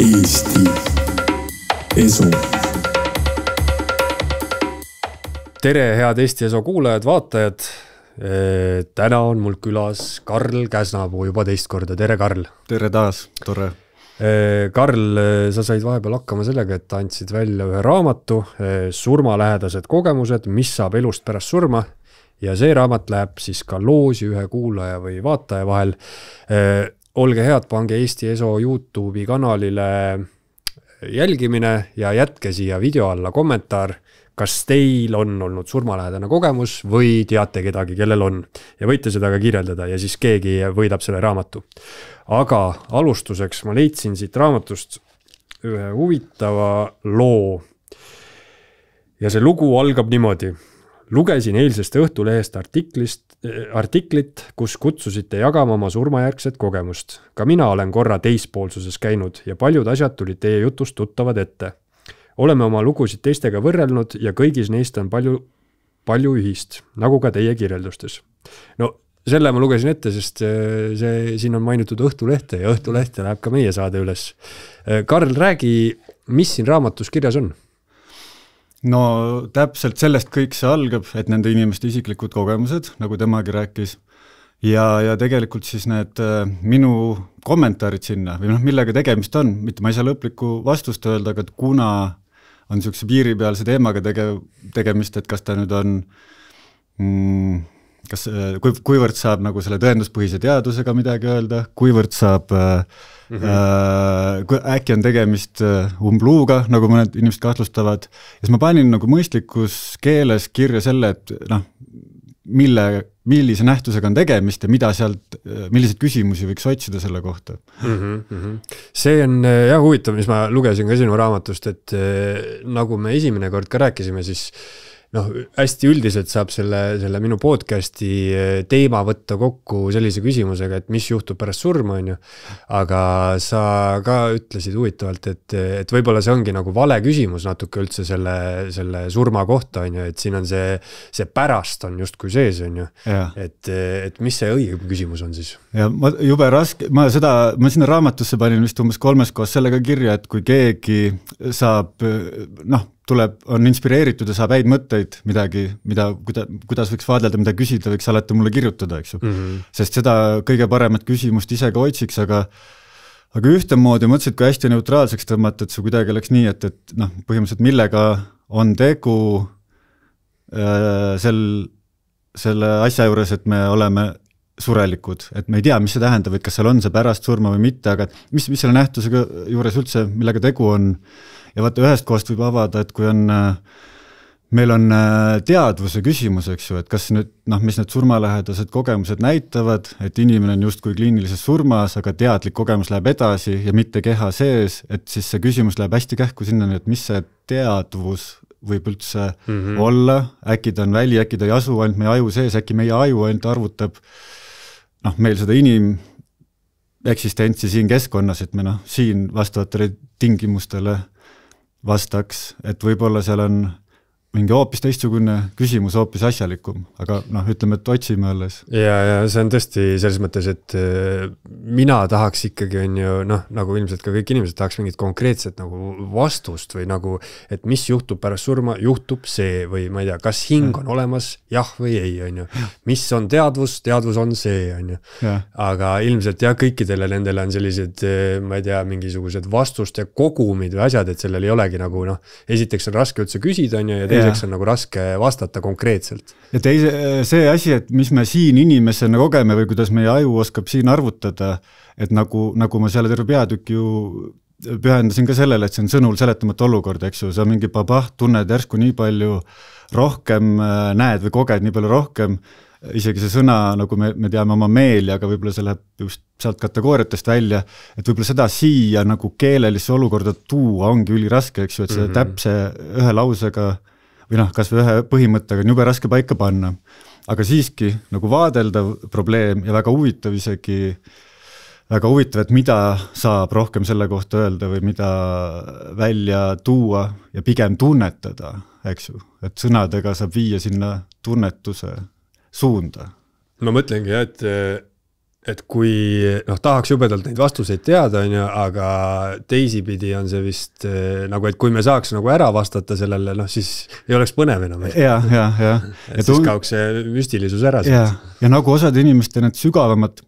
Eesti Esu. tere, head Eesti Eso kuulajad-vaatajad. täna on mul külas Karl Käsnapuu juba teist korda, tere Karl. tere taas, tore. Karl, sa said vahepeal hakkama sellega, et andsid välja ühe raamatu Surmalähedased kogemused, mis saab elust pärast surma ja see raamat läheb siis ka loosi ühe kuulaja või vaataja vahel olge head, pange Eesti Eso Youtube'i kanalile jälgimine ja jätke siia video alla kommentaar, kas teil on olnud surmalähedane kogemus või teate kedagi, kellel on. ja võite seda ka kirjeldada ja siis keegi võidab selle raamatu. aga alustuseks ma leidsin siit raamatust ühe huvitava loo. ja see lugu algab niimoodi lugesin eilsest Õhtulehest artiklist, artiklit, kus kutsusite jagama oma surmajärgset kogemust. ka mina olen korra teispoolsuses käinud ja paljud asjad tulid teie jutust tuttavad ette. oleme oma lugusid teistega võrrelnud ja kõigis neist on palju, palju ühist, nagu ka teie kirjeldustes. no selle ma lugesin ette, sest see, siin on mainitud Õhtulehte ja Õhtulehte läheb ka meie saade üles. Karl, räägi, mis siin raamatus kirjas on no täpselt sellest kõik see algab, et nende inimeste isiklikud kogemused, nagu temagi rääkis, ja, ja tegelikult siis need äh, minu kommentaarid sinna või noh, millega tegemist on, mitte ma ei saa lõplikku vastust öelda, aga et kuna on niisuguse piiripealse teemaga tege-, tegemist, et kas ta nüüd on mm, kas, kui, kuivõrd saab nagu selle tõenduspõhise teadusega midagi öelda, kuivõrd saab äh, mm -hmm. äh, äkki on tegemist umbluuga, nagu mõned inimesed kahtlustavad, ja siis ma panin nagu mõistlikus keeles kirja selle, et noh, mille, millise nähtusega on tegemist ja mida sealt, milliseid küsimusi võiks otsida selle kohta mm. -hmm. see on jah huvitav, mis ma lugesin ka sinu raamatust, et nagu me esimene kord ka rääkisime, siis noh, hästi üldiselt saab selle, selle minu podcast'i eh, teema võtta kokku sellise küsimusega, et mis juhtub pärast surma, on ju. aga sa ka ütlesid huvitavalt, et, et võib-olla see ongi nagu vale küsimus natuke üldse selle, selle surma kohta, on ju, et siin on see, see pärast on justkui sees, on ju. et, et mis see õigem küsimus on siis? ja ma jube raske, ma seda, ma sinna raamatusse panin vist umbes kolmes kohas selle ka kirja, et kui keegi saab noh, tuleb, on inspireeritud ja saab häid mõtteid, midagi, mida, kuida-, kuidas võiks vaadelda, mida küsida, võiks alati mulle kirjutada, eks ju mm. -hmm. sest seda kõige paremat küsimust ise ka otsiks, aga aga ühtemoodi mõtlesin, et kui hästi neutraalseks tõmmata, et see kuidagi oleks nii, et, et noh, põhimõtteliselt millega on tegu äh, sel, selle asja juures, et me oleme surelikud, et me ei tea, mis see tähendab, et kas seal on see pärast surma või mitte, aga mis, mis selle nähtusega juures üldse, millega tegu on ja vaata, ühest kohast võib avada, et kui on meil on teadvuse küsimus, eks ju, et kas nüüd noh, mis need surmalähedased kogemused näitavad, et inimene on justkui kliinilises surmas, aga teadlik kogemus läheb edasi ja mitte keha sees, et siis see küsimus läheb hästi kähku sinnani, et mis see teadvus võib üldse mm -hmm. olla, äkki ta on väli, äkki ta ei asu ainult meie aju sees, äkki meie aju ainult arvutab noh, meil seda inim- eksistentsi siin keskkonnas, et me noh, siin vastavatele tingimustele vastaks, et võib-olla seal on mingi hoopis teistsugune küsimus, hoopis asjalikum, aga noh, ütleme, et otsime alles. ja, ja see on tõesti selles mõttes, et äh, mina tahaks ikkagi, on ju noh, nagu ilmselt ka kõik inimesed tahaks mingit konkreetset nagu vastust või nagu, et mis juhtub pärast surma, juhtub see või ma ei tea, kas hing on olemas, jah või ei, on ju. mis on teadvus, teadvus on see, on ju. aga ilmselt jah, kõikidele nendele on sellised, äh, ma ei tea, mingisugused vastuste kogumid või asjad, et sellel ei olegi nagu noh, esiteks on raske üldse küsida, on ju, ja teiseks teiseks on nagu raske vastata konkreetselt. ja teise, see asi, et mis me siin inimesena kogeme või kuidas meie aju oskab siin arvutada, et nagu, nagu ma seal terve peatüki ju pühendasin ka sellele, et see on sõnul seletamatu olukord, eks ju, sa mingi babah, tunned järsku nii palju rohkem, näed või koged nii palju rohkem, isegi see sõna, nagu me, me teame oma meeli, aga võib-olla see läheb just sealt kategooriatest välja, et võib-olla seda siia nagu keelelisse olukorda tuua ongi üliraske, eks ju, et see mm -hmm. täpse ühe lausega või noh, kas või ühe põhimõttega on jube raske paika panna. aga siiski nagu vaadeldav probleem ja väga huvitav isegi, väga huvitav, et mida saab rohkem selle kohta öelda või mida välja tuua ja pigem tunnetada, eks ju, et sõnadega saab viia sinna tunnetuse suunda. ma mõtlengi jah, et et kui noh, tahaks jubedalt neid vastuseid teada, on ju, aga teisipidi on see vist eh, nagu, et kui me saaks nagu ära vastata sellele, noh siis ei oleks põnev enam. ja, ja, ja. et siis kaoks see müstilisus ära. ja, ja nagu osade inimeste need sügavamad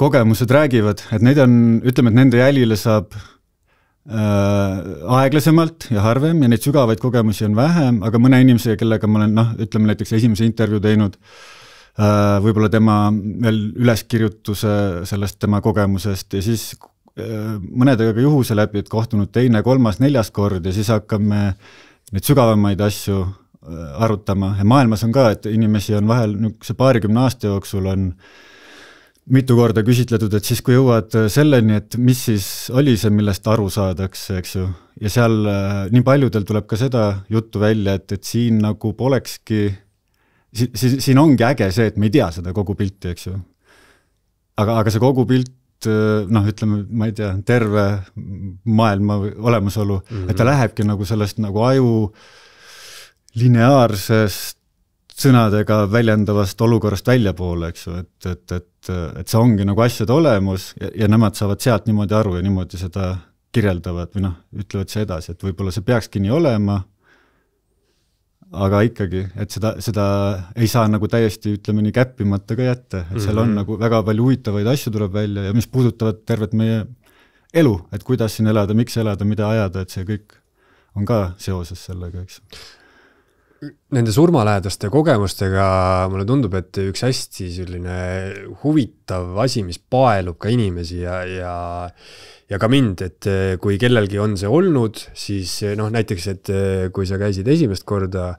kogemused räägivad, et neid on, ütleme, et nende jälile saab äh, aeglasemalt ja harvem ja neid sügavaid kogemusi on vähem, aga mõne inimesega, kellega ma olen noh, ütleme näiteks esimese intervjuu teinud Äh, võib-olla tema veel üleskirjutuse sellest tema kogemusest ja siis äh, mõnedega ka juhuse läbi, et kohtunud teine, kolmas, neljas kord ja siis hakkame neid sügavamaid asju äh, arutama. Ja maailmas on ka, et inimesi on vahel niisuguse paarikümne aasta jooksul on mitu korda küsitletud, et siis, kui jõuad selleni, et mis siis oli see, millest aru saadakse, eks ju, ja seal nii paljudel tuleb ka seda juttu välja, et, et siin nagu polekski si-, si-, siin ongi äge see, et me ei tea seda kogu pilti, eks ju. aga, aga see kogu pilt noh, ütleme, ma ei tea, terve maailma olemasolu mm, -hmm. et ta mhm. lähebki nagu sellest nagu aju lineaarsest sõnadega väljendavast olukorrast väljapoole, eks ju, et, et, et, et see ongi nagu asjade olemus ja, ja nemad saavad sealt niimoodi aru ja niimoodi seda kirjeldavad või noh, ütlevad see edasi, et võib-olla see peakski nii olema aga ikkagi, et seda, seda ei saa nagu täiesti, ütleme nii, käppimata ka jätta, et seal mm -hmm. on mhm. nagu väga palju huvitavaid asju tuleb välja ja mis puudutavad tervet meie elu, et kuidas siin elada, miks elada, mida ajada, et see kõik on ka seoses sellega, eks. Nende surmalähedaste kogemustega mulle tundub, et üks hästi selline huvitav asi, mis paelub ka inimesi ja, ja ja ka mind, et eh, kui kellelgi on see olnud, siis eh, noh, näiteks, et eh, kui sa käisid esimest korda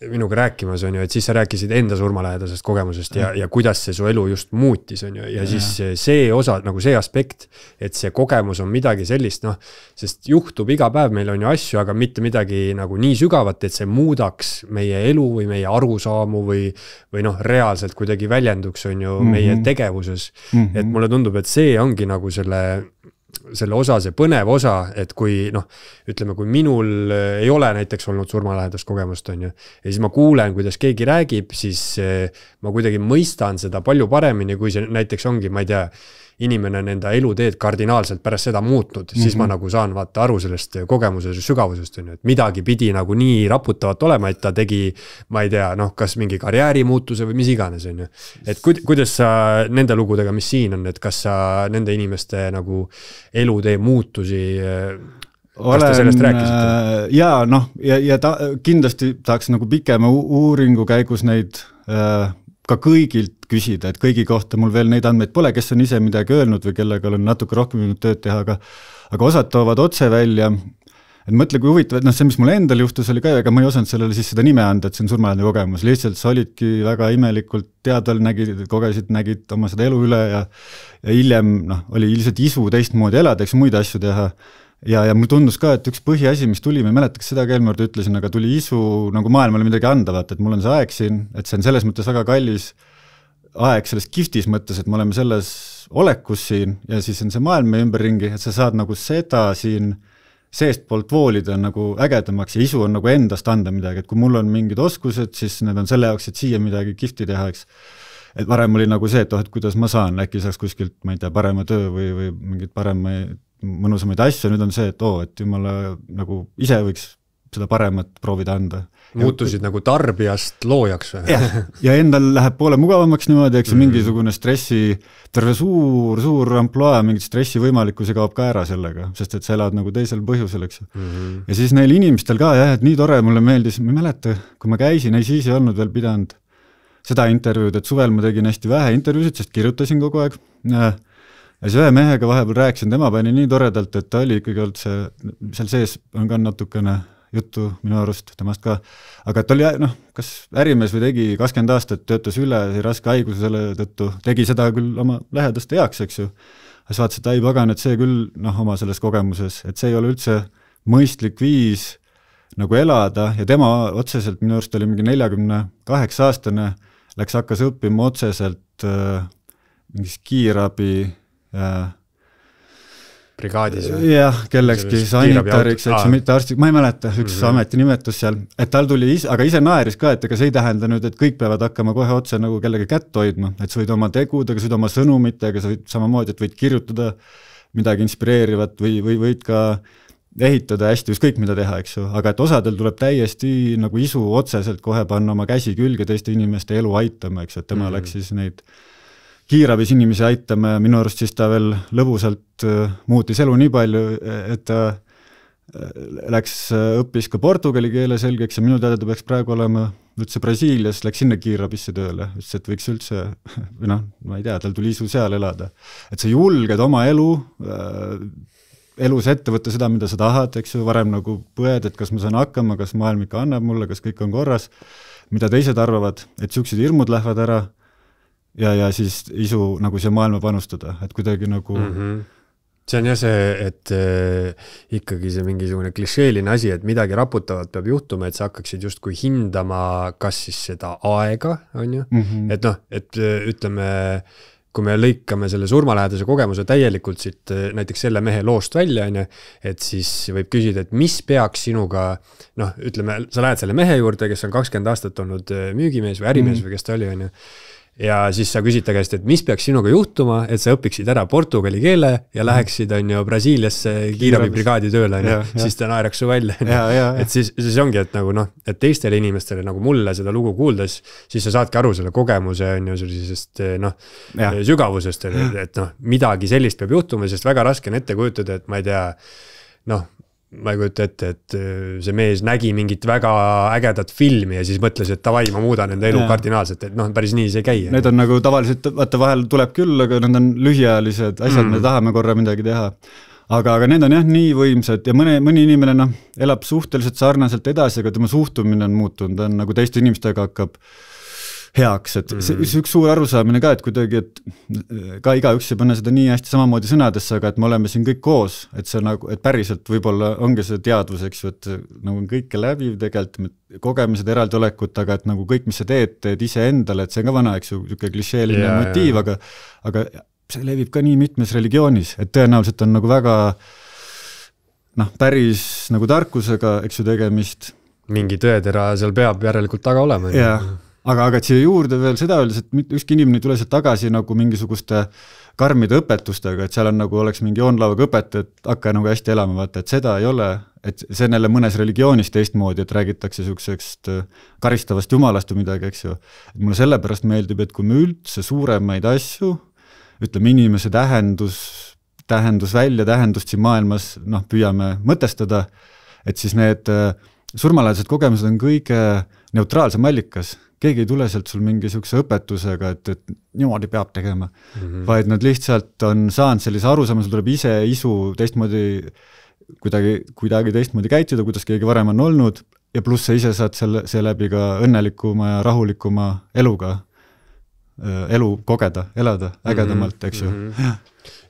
minuga rääkimas, on ju, et siis sa rääkisid enda surmalähedasest kogemusest ja, ja kuidas see su elu just muutis, on ju, ja siis see osa, nagu see aspekt, et see kogemus on midagi sellist, noh, sest juhtub iga päev, meil on ju asju, aga mitte midagi nagu nii sügavat, et see muudaks meie elu või meie arusaamu või, või noh, reaalselt kuidagi väljenduks, on ju, meie mm -hmm. tegevuses mm. -hmm. et mulle tundub, et see ongi nagu selle selle osa, see põnev osa, et kui noh, ütleme, kui minul äh, ei ole näiteks olnud surmalähedast kogemust, on ju, ja siis ma kuulen, kuidas keegi räägib, siis äh, ma kuidagi mõistan seda palju paremini, kui see näiteks ongi, ma ei tea inimene on enda eluteed kardinaalselt pärast seda muutnud mm, -hmm. siis ma mhm. nagu saan vaata aru sellest kogemuse sügavusest, on ju, et midagi pidi nagu nii raputavat olema, et ta tegi, ma ei tea, noh, kas mingi karjäärimuutuse või mis iganes, on ju. et kuid-, kuidas sa nende lugudega, mis siin on, et kas sa nende inimeste nagu elutee muutusi olen, äh, jaa, noh, ja, ja ta kindlasti tahaks nagu pikema uuringu käigus neid äh, ka kõigilt küsida, et kõigi kohta mul veel neid andmeid pole, kes on ise midagi öelnud või kellega olen natuke rohkem jõudnud tööd teha, aga aga osad toovad otse välja, et mõtle, kui huvitav, et noh, see, mis mul endal juhtus, oli ka, ega ma ei osanud sellele siis seda nime anda, et see on surmaline kogemus, lihtsalt sa olidki väga imelikult teadval, nägid, kogesid, nägid oma seda elu üle ja ja hiljem noh, oli lihtsalt isu teistmoodi elada, eks muid asju teha ja, ja mulle tundus ka, et üks põhiasi, mis tuli, ma ei mäleta, kas seda ka eelmine kord ütlesin, aga tuli isu nagu maailmale midagi anda, vaata, et mul on see aeg siin, et see on selles mõttes väga kallis aeg selles kihvtis mõttes, et me oleme selles olekus siin ja siis on see maailm meie ümberringi, et sa saad nagu seda siin seestpoolt voolida nagu ägedamaks ja isu on nagu endast anda midagi, et kui mul on mingid oskused, siis need on selle jaoks, et siia midagi kihvti teha, eks. et varem oli nagu see, et oh, et kuidas ma saan, äkki saaks kuskilt, ma ei tea, parema töö või, või mingeid paremaid mõnusamaid asju, nüüd on see, et oo, et jumala nagu ise võiks seda paremat proovida anda. muutusid ja, nagu tarbijast loojaks või? jah, ja endal läheb poole mugavamaks niimoodi, eks ju mm -hmm., mingisugune stressi, terve suur, suur ampluaa mingit stressi võimalikkusi kaob ka ära sellega, sest et sa elad nagu teisel põhjusel, eks ju mm. -hmm. ja siis neil inimestel ka jah, et nii tore, mulle meeldis, ma ei mäleta, kui ma käisin, ei siis ei olnud veel pidanud seda intervjuud, et suvel ma tegin hästi vähe intervjuusid, sest kirjutasin kogu aeg äh, ja siis ühe mehega vahepeal rääkisin, tema pani nii toredalt, et ta oli ikkagi olnud see, seal sees on ka natukene juttu minu arust temast ka, aga et oli noh, kas ärimees või tegi kakskümmend aastat, töötas üle, raske haiguse selle tõttu, tegi seda küll oma lähedaste heaks, eks ju, siis vaatas, et ai pagan, et see küll noh, oma selles kogemuses, et see ei ole üldse mõistlik viis nagu elada. Ja tema otseselt minu arust oli mingi neljakümne kaheksa aastane, läks, hakkas õppima otseselt äh, mingis kiirabi brigaadis või? jah, kellekski sanitariks, eks ju, mitte arstiks, ma ei mäleta, üks mm. -hmm. ametinimetus seal, et tal tuli ise, aga ise naeris ka, et ega see ei tähenda nüüd, et kõik peavad hakkama kohe otse nagu kellegi kätt hoidma, et sa võid oma tegudega, sa võid oma sõnumitega, sa võid samamoodi, et võid kirjutada midagi inspireerivat või, või võid ka ehitada hästi, ükskõik mida teha, eks ju, aga et osadel tuleb täiesti nagu isu otseselt kohe panna oma käsi külge teiste inimeste elu aitama, eks ju, et tema mm. -hmm. läks siis neid kiirabis inimesi aitama ja minu arust siis ta veel lõbusalt äh, muutis elu nii palju, et ta äh, läks, õppis ka portugali keele selgeks ja minu teada ta peaks praegu olema üldse Brasiilias, läks sinna kiirabisse tööle, ütles, et võiks üldse või noh, ma ei tea, tal tuli isu seal elada. et sa julged oma elu äh, elus ette võtta seda, mida sa tahad, eks ju, varem nagu põed, et kas ma saan hakkama, kas maailm ikka annab mulle, kas kõik on korras, mida teised arvavad, et niisugused hirmud lähevad ära ja, ja siis isu nagu siia maailma panustada, et kuidagi nagu mm mm. -hmm. see on jah see, et äh, ikkagi see mingisugune klišeeline asi, et midagi raputavat peab juhtuma, et sa hakkaksid justkui hindama, kas siis seda aega, on ju, -hmm. et noh, et äh, ütleme, kui me lõikame selle surmalähedase kogemuse täielikult siit äh, näiteks selle mehe loost välja, on ju, et siis võib küsida, et mis peaks sinuga noh, ütleme, sa lähed selle mehe juurde, kes on kakskümmend aastat olnud äh, müügimees või ärimees Mhm. või kes ta oli, on ju ja siis sa küsid ta käest, et mis peaks sinuga juhtuma, et sa õpiksid ära portugali keele ja läheksid, on ju, Brasiiliasse kiirabibrigaadi tööle, on ju, siis ta naeraks su välja, et siis, siis ongi, et nagu noh, et teistele inimestele nagu mulle seda lugu kuuldes, siis sa saadki aru selle kogemuse, on ju, sellisest eh, noh, Jah. sügavusest, et, et noh, midagi sellist peab juhtuma, sest väga raske on ette kujutada, et ma ei tea, noh, ma ei kujuta ette, et eh, see mees nägi mingit väga ägedat filmi ja siis mõtles, et davai, ma muudan enda elu Jaa. kardinaalselt, et noh, päris nii see ei käi. Need on nagu tavaliselt, vaata vahel tuleb küll, aga need on lühiajalised asjad mm., me tahame korra midagi teha. aga, aga need on jah nii võimsad ja mõne, mõni inimene noh, elab suhteliselt sarnaselt edasi, aga tema suhtumine on muutunud, ta on nagu teiste inimestega hakkab heaks, et see, Mhm. see üks suur arusaamine ka, et kuidagi, et ka igaüks ei pane seda nii hästi samamoodi sõnadesse, aga et me oleme siin kõik koos, et see nagu, et päriselt võib-olla ongi see teadvus, eks ju, et nagu on kõike läbiv tegelikult, kogemused, eraldiolekut, aga et nagu kõik, mis sa teed, teed iseendale, et see on ka vana, eks ju, niisugune klišeeline yeah, motiiv, jaa. aga aga see levib ka nii mitmes religioonis, et tõenäoliselt on nagu väga noh, päris nagu tarkusega, eks ju, tegemist mingi tõetera seal peab järelikult taga olema. jah, aga, aga siia juurde veel seda öeldes, et mitte ükski inimene ei tule sealt tagasi nagu mingisuguste karmide õpetustega, et seal on nagu oleks mingi joonlauaga õpetaja, et hakka nagu hästi elama, vaata, et seda ei ole, et see on jälle mõnes religioonis teistmoodi, et räägitakse niisugusest äh, karistavast jumalast või midagi, eks ju. et mulle sellepärast meeldib, et kui me üldse suuremaid asju, ütleme inimese tähendus, tähendusvälja, tähendust siin maailmas noh, püüame mõtestada, et siis need äh, surmalähedased kogemused on kõige neutraalsem allikas, keegi ei tule sealt sul mingi niisuguse õpetusega, et, et niimoodi peab tegema mm, -hmm. vaid nad lihtsalt on saanud sellise arusaama, sul tuleb ise isu teistmoodi, kuidagi, kuidagi teistmoodi käituda, kuidas keegi varem on olnud, ja pluss sa ise saad selle, seeläbi ka õnnelikuma ja rahulikuma eluga, elu kogeda, elada ägedamalt, eks ju mm. -hmm.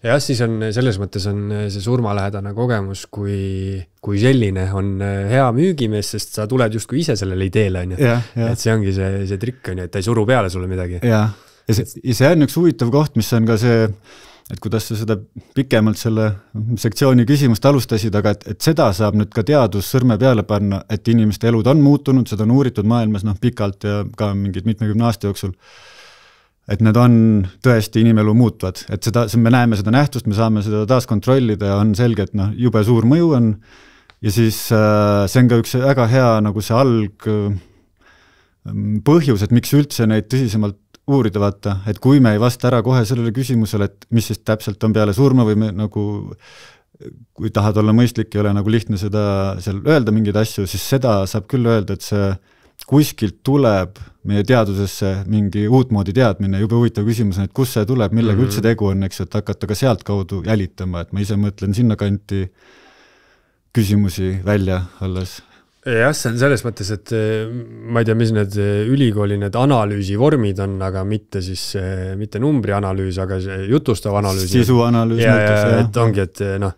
jah, siis on selles mõttes on see surmalähedane kogemus kui, kui selline on hea müügimees, sest sa tuled justkui ise sellele ideele, on ju. et see ongi see, see trikk, on ju, et ta ei suru peale sulle midagi. jah, ja see, ja see on üks huvitav koht, mis on ka see, et kuidas sa seda pikemalt selle sektsiooni küsimust alustasid, aga et, et seda saab nüüd ka teadus sõrme peale panna, et inimeste elud on muutunud, seda on uuritud maailmas noh, pikalt ja ka mingid mitmekümne aasta jooksul et need on tõesti inimelu muutvad, et seda, me näeme seda nähtust, me saame seda taas kontrollida ja on selge, et noh, jube suur mõju on. Ja siis äh, see on ka üks väga hea nagu see alg äh, põhjus, et miks üldse neid tõsisemalt uurida, vaata, et kui me ei vasta ära kohe sellele küsimusele, et mis siis täpselt on peale surma või me nagu kui tahad olla mõistlik, ei ole nagu lihtne seda seal öelda mingeid asju, siis seda saab küll öelda, et see kuskilt tuleb meie teadusesse mingi uutmoodi teadmine, jube huvitav küsimus on, et kust see tuleb, millega mm -hmm. üldse tegu on, eks et hakata ka sealtkaudu jälitama, et ma ise mõtlen sinnakanti küsimusi välja alles. jah, see on selles mõttes, et ma ei tea, mis need ülikooli need analüüsivormid on, aga mitte siis, mitte numbrianalüüs, aga jutustav analüüs. sisuanalüüs näiteks, jah. et ongi, et noh,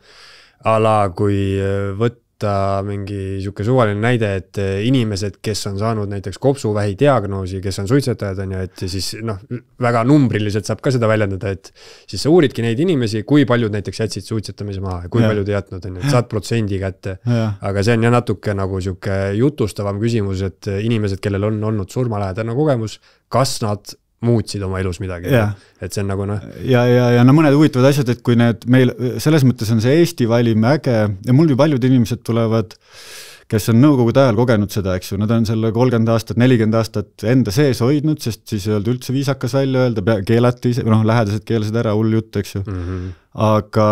a la kui võtta võtta mingi sihuke suvaline näide, et inimesed, kes on saanud näiteks kopsuvähi diagnoosi, kes on suitsetajad, on ju, et siis noh, väga numbriliselt saab ka seda väljendada, et siis sa uuridki neid inimesi, kui paljud näiteks jätsid suitsetamise maha ja kui ja. paljud ei jätnud, on ju, et saad protsendi kätte. aga see on jah natuke nagu sihuke jutustavam küsimus, et inimesed, kellel on olnud surmalähedane kogemus, kas nad muutsid oma elus midagi. et see on nagu noh. ja, ja, ja no mõned huvitavad asjad, et kui need meil, selles mõttes on see Eesti valim äge ja mul ju paljud inimesed tulevad, kes on nõukogude ajal kogenud seda, eks ju, nad on selle kolmkümmend aastat, nelikümmend aastat enda sees hoidnud, sest siis ei olnud üldse viisakas välja öelda, keelati, noh, lähedased keelasid ära, hull jutt, eks ju mm. -hmm. aga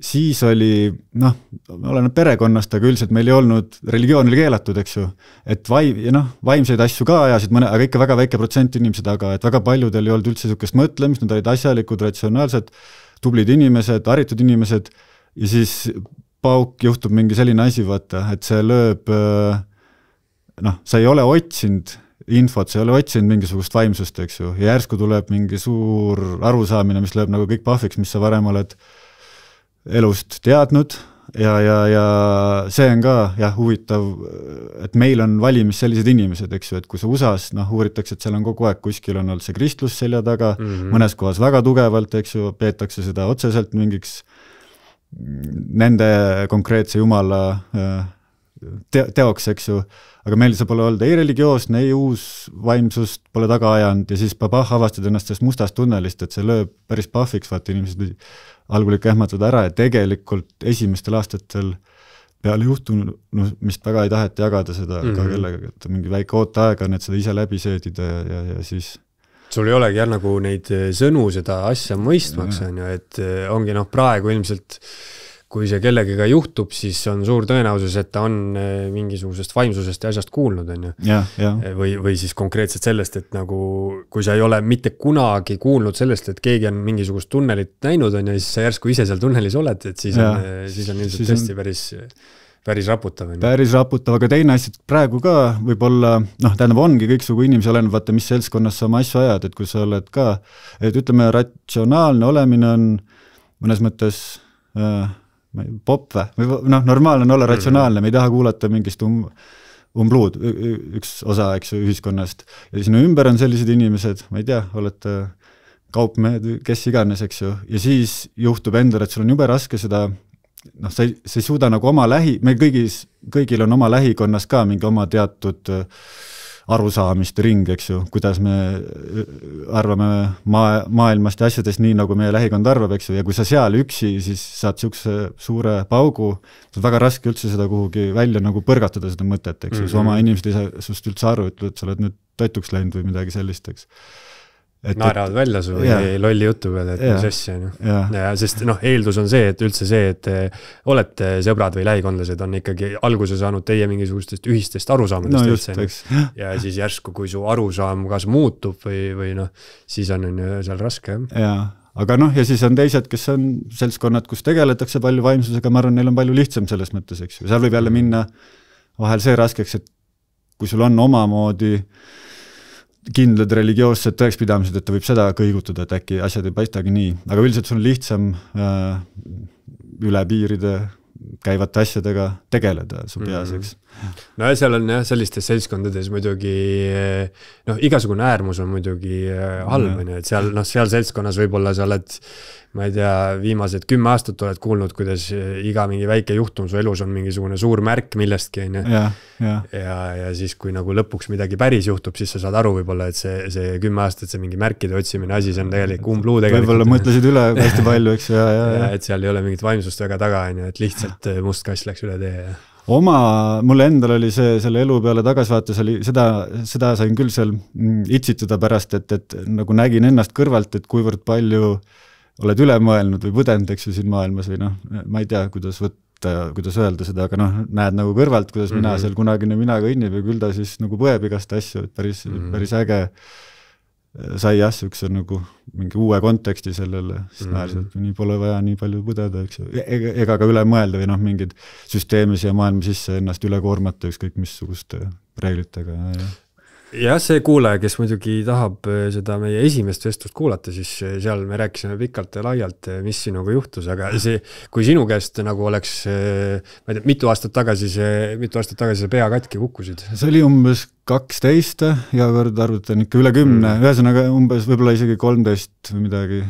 siis oli noh, oleneb perekonnast, aga üldiselt meil ei olnud, religioon oli keelatud, eks ju. et vaim, ja noh, vaimseid asju ka ajasid mõne, aga ikka väga väike protsent inimesi taga, et väga paljudel ei olnud üldse niisugust mõtlemist, nad olid asjalikud, ratsionaalsed, tublid inimesed, haritud inimesed ja siis pauk, juhtub mingi selline asi, vaata, et see lööb noh, sa ei ole otsinud infot, sa ei ole otsinud mingisugust vaimsust, eks ju, ja järsku tuleb mingi suur arusaamine, mis lööb nagu kõik pahviks, mis sa varem oled äh, elust teadnud ja, ja, ja see on ka jah, huvitav, et meil on valimis sellised inimesed, eks ju, et kui sa USA-s noh, uuritakse, et seal on kogu aeg kuskil on olnud see kristlus selja taga mm, -hmm. mõnes kohas väga tugevalt, eks ju, peetakse seda otseselt mingiks nende konkreetse jumala äh, te-, teoks, eks ju, aga meil see pole olnud ei religioosne, ei uus vaimsust pole taga ajanud ja siis pabah, avastad ennast sellest mustast tunnelist, et see lööb päris pahviks, vaata inimesed algul ikka ehmatad ära ja tegelikult esimestel aastatel peale juhtunumist väga ei taheta jagada seda mm -hmm. ka mhm. kellegagi, et mingi väike ooteaeg on, et seda ise läbi seedida ja, ja, ja siis sul ei olegi jah, nagu neid sõnu seda asja mõistmaks, on ju, et ongi noh, praegu ilmselt äh, kui see kellegiga juhtub, siis on suur tõenäosus, et ta on eh, mingisugusest vaimsusest ja asjast kuulnud, on ju. Eh, või, või siis konkreetselt sellest, et nagu kui sa ei ole mitte kunagi kuulnud sellest, et keegi on mingisugust tunnelit näinud, on ju, ja siis sa järsku ise seal tunnelis oled, et siis ja. on, eh, siis on ilmselt tõesti on... päris päris raputav. päris raputav, aga teine asi, et praegu ka võib-olla noh, tähendab, ongi kõiksugu inimesi, oleneb vaata, mis seltskonnas sa oma asju ajad, et kui sa oled ka, et ütleme, ratsionaalne olemine on mõnes mõttes äh, popp või, või noh, normaalne on olla ratsionaalne, me ei taha kuulata mingist um-, umbluud, üks osa, eks ju, ühiskonnast. ja sinu ümber on sellised inimesed, ma ei tea, olete kaupmehed või kes iganes, eks ju, ja siis juhtub endal, et sul on jube raske seda noh, sa ei, sa ei suuda nagu oma lähi, meil kõigis, kõigil on oma lähikonnas ka mingi oma teatud äh, arusaamiste ring, eks ju, kuidas me äh, arvame maa, maailmast ja asjadest nii, nagu meie lähikond arvab, eks ju, ja kui sa seal üksi, siis saad niisuguse suure paugu, on väga raske üldse seda kuhugi välja nagu põrgatada, seda mõtet, eks ju mm -hmm., su oma inimesed ei saa sinust üldse aru, ütlevad, sa oled nüüd totuks läinud või midagi sellist, eks naeravad välja su yeah. lolli jutu peale, et yeah. mis asja, on ju. ja sest noh, eeldus on see, et üldse see, et olete sõbrad või lähikondlased, on ikkagi alguse saanud teie mingisugustest ühistest arusaamadest no, üldse. ja siis järsku, kui su arusaam kas muutub või, või noh, siis on, on ju seal raske, jah. jaa, aga noh, ja siis on teised, kes on seltskonnad, kus tegeletakse palju vaimsusega, ma arvan, neil on palju lihtsam selles mõttes, eks ju, seal võib jälle minna vahel see raskeks, et kui sul on omamoodi äh, kindlad religioossed tõekspidamised, et ta võib seda kõigutada, et äkki asjad ei paistagi nii, aga üldiselt sul on lihtsam äh, üle piiride käivate asjadega tegeleda su peas, eks mm. -hmm. no ja seal on jah, sellistes seltskondades muidugi noh, igasugune äärmus on muidugi äh, halb, on ju, et seal noh, seal seltskonnas võib-olla sa oled ma ei tea, viimased kümme aastat oled kuulnud, kuidas iga mingi väike juhtum su elus on mingisugune suur märk millestki, on ju. ja, ja, ja, ja siis, kui nagu lõpuks midagi päris juhtub, siis sa saad aru võib-olla, et see, see kümme aastat, see mingi märkide otsimine asi, see on tegelikult umbluu tegelikult. võib-olla mõtlesid üle hästi palju, eks ju, ja, ja, ja. et seal ei ole mingit vaimsust väga taga, on ju, et lihtsalt must kass läks üle tee ja oma, mul endal oli see, selle elu peale tagasivaates oli seda, seda sain küll seal mm, itsitada pärast, et, et nagu nägin ennast kõrvalt, et kuivõrd palju oled üle mõelnud või põdenud, eks ju, siin maailmas või noh, ma ei tea, kuidas võtta, kuidas öelda seda, aga noh, näed nagu kõrvalt, kuidas mm -hmm. mina mhm. seal kunagine mina kõnnib ja küll ta siis nagu põeb igast asju, et päris mm, -hmm. päris äge sai jah, niisuguse nagu mingi uue konteksti sellele, siis mm näed, et nii pole vaja nii palju põdeda, eks ju, ega, ega ka üle mõelda või noh, mingeid süsteemi siia maailma sisse ennast üle koormata ükskõik missuguste reeglitega ja, ja jah, see kuulaja, kes muidugi tahab äh, seda meie esimest vestlust kuulata, siis äh, seal me rääkisime pikalt ja laialt, äh, mis sinuga juhtus, aga see, kui sinu käest nagu oleks, ma ei tea, mitu aastat tagasi see, mitu aastat tagasi sa pea katki kukkusid? see oli umbes kaksteist, iga kord arvutan ikka üle kümne mm., ühesõnaga umbes võib-olla isegi kolmteist või midagi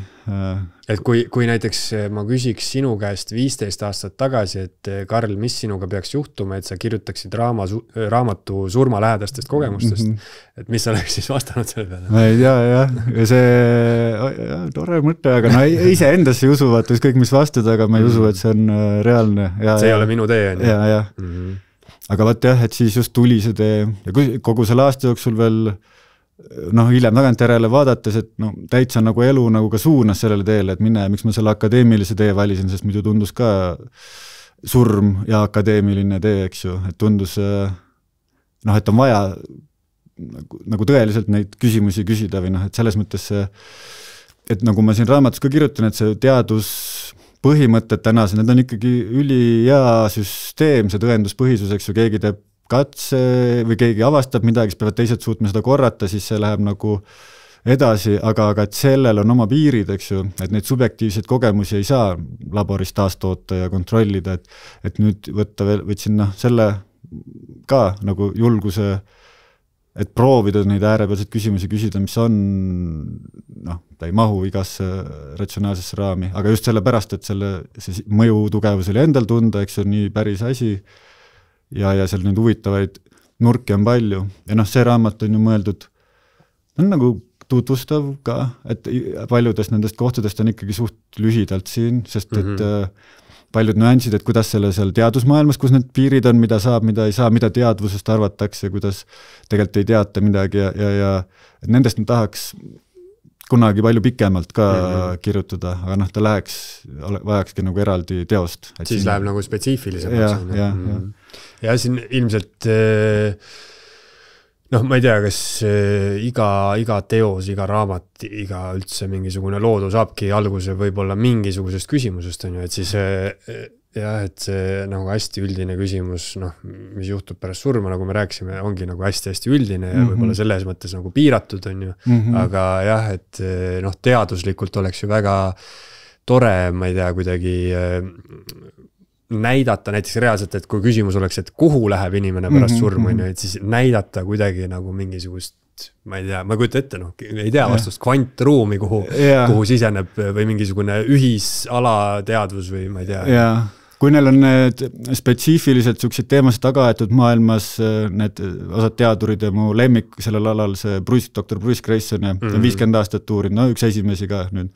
et kui, kui näiteks eh, ma küsiks sinu käest viisteist aastat tagasi, et eh, Karl, mis sinuga peaks juhtuma, et sa kirjutaksid raama, raamatu surmalähedastest kogemustest mm, -hmm. et mis sa oleks siis vastanud selle peale? ma ei tea jah, ja see, tore mõte, aga no iseendasse ei usu, vaata ükskõik mis vastad, aga ma ei mm -hmm. usu, et see on äh, reaalne. see ei ole minu tee, on ju? ja, jah mm. -hmm. aga vot jah, et siis just tuli see tee ja kogu selle aasta jooksul veel noh, hiljem tagantjärele vaadates, et no täitsa nagu elu nagu ka suunas sellele teele, et mine, miks ma selle akadeemilise tee valisin, sest muidu tundus ka surm ja akadeemiline tee, eks ju, et tundus noh, et on vaja nagu, nagu tõeliselt neid küsimusi küsida või noh, et selles mõttes see, et nagu ma siin raamatus ka kirjutan, et see teaduspõhimõtted tänase, need on ikkagi ülihea süsteem, see tõenduspõhisus, eks ju, keegi teeb katse või keegi avastab midagi, siis peavad teised suutma seda korrata, siis see läheb nagu edasi, aga, aga et sellel on oma piirid, eks ju, et neid subjektiivseid kogemusi ei saa laboris taastoota ja kontrollida, et et nüüd võtta veel, võtsin noh, selle ka nagu julguse, et proovida neid äärepealseid küsimusi küsida, mis on noh, ta ei mahu igasse ratsionaalsesse raami, aga just sellepärast, et selle, see mõju tugevus oli endal tunda, eks ju, nii päris asi ja, ja seal neid huvitavaid nurki on palju ja noh, see raamat on ju mõeldud, on nagu tutvustav ka, et paljudest nendest kohtadest on ikkagi suht lühidalt siin, sest et mm -hmm. paljud nüansid, et kuidas selle seal teadusmaailmas, kus need piirid on, mida saab, mida ei saa, mida teadvusest arvatakse, kuidas tegelikult ei teata midagi ja, ja, ja nendest ma tahaks kunagi palju pikemalt ka mm -hmm. kirjutada, aga noh, ta läheks, vajakski nagu eraldi teost. siis siin... läheb nagu spetsiifilisemaks. jah, jah, jah. Ja siin ilmselt äh, noh, ma ei tea, kas äh, iga, iga teos, iga raamat, iga üldse mingisugune loodus saabki alguse võib-olla mingisugusest küsimusest, on ju, et siis äh, jah, et see nagu hästi üldine küsimus, noh, mis juhtub pärast surma, nagu me rääkisime, ongi nagu hästi-hästi üldine ja mm -hmm. võib-olla selles mõttes nagu piiratud, on ju mm. -hmm. aga jah, et noh, teaduslikult oleks ju väga tore, ma ei tea, kuidagi näidata näiteks reaalselt, et kui küsimus oleks, et kuhu läheb inimene pärast mm -hmm. surma, on ju, et siis näidata kuidagi nagu mingisugust ma ei tea, ma ei kujuta ette, noh, ei tea vastust, kvantruumi, kuhu, kuhu siseneb või mingisugune ühisala teadvus või ma ei tea. Kui neil on need spetsiifiliselt niisuguseid teemasid taga aetud maailmas, need osad teadurid ja mu lemmik sellel alal, see Bruce, doktor Bruce Grayson ja mm -hmm. viiskümmend aastat uurinud, no üks esimesi ka nüüd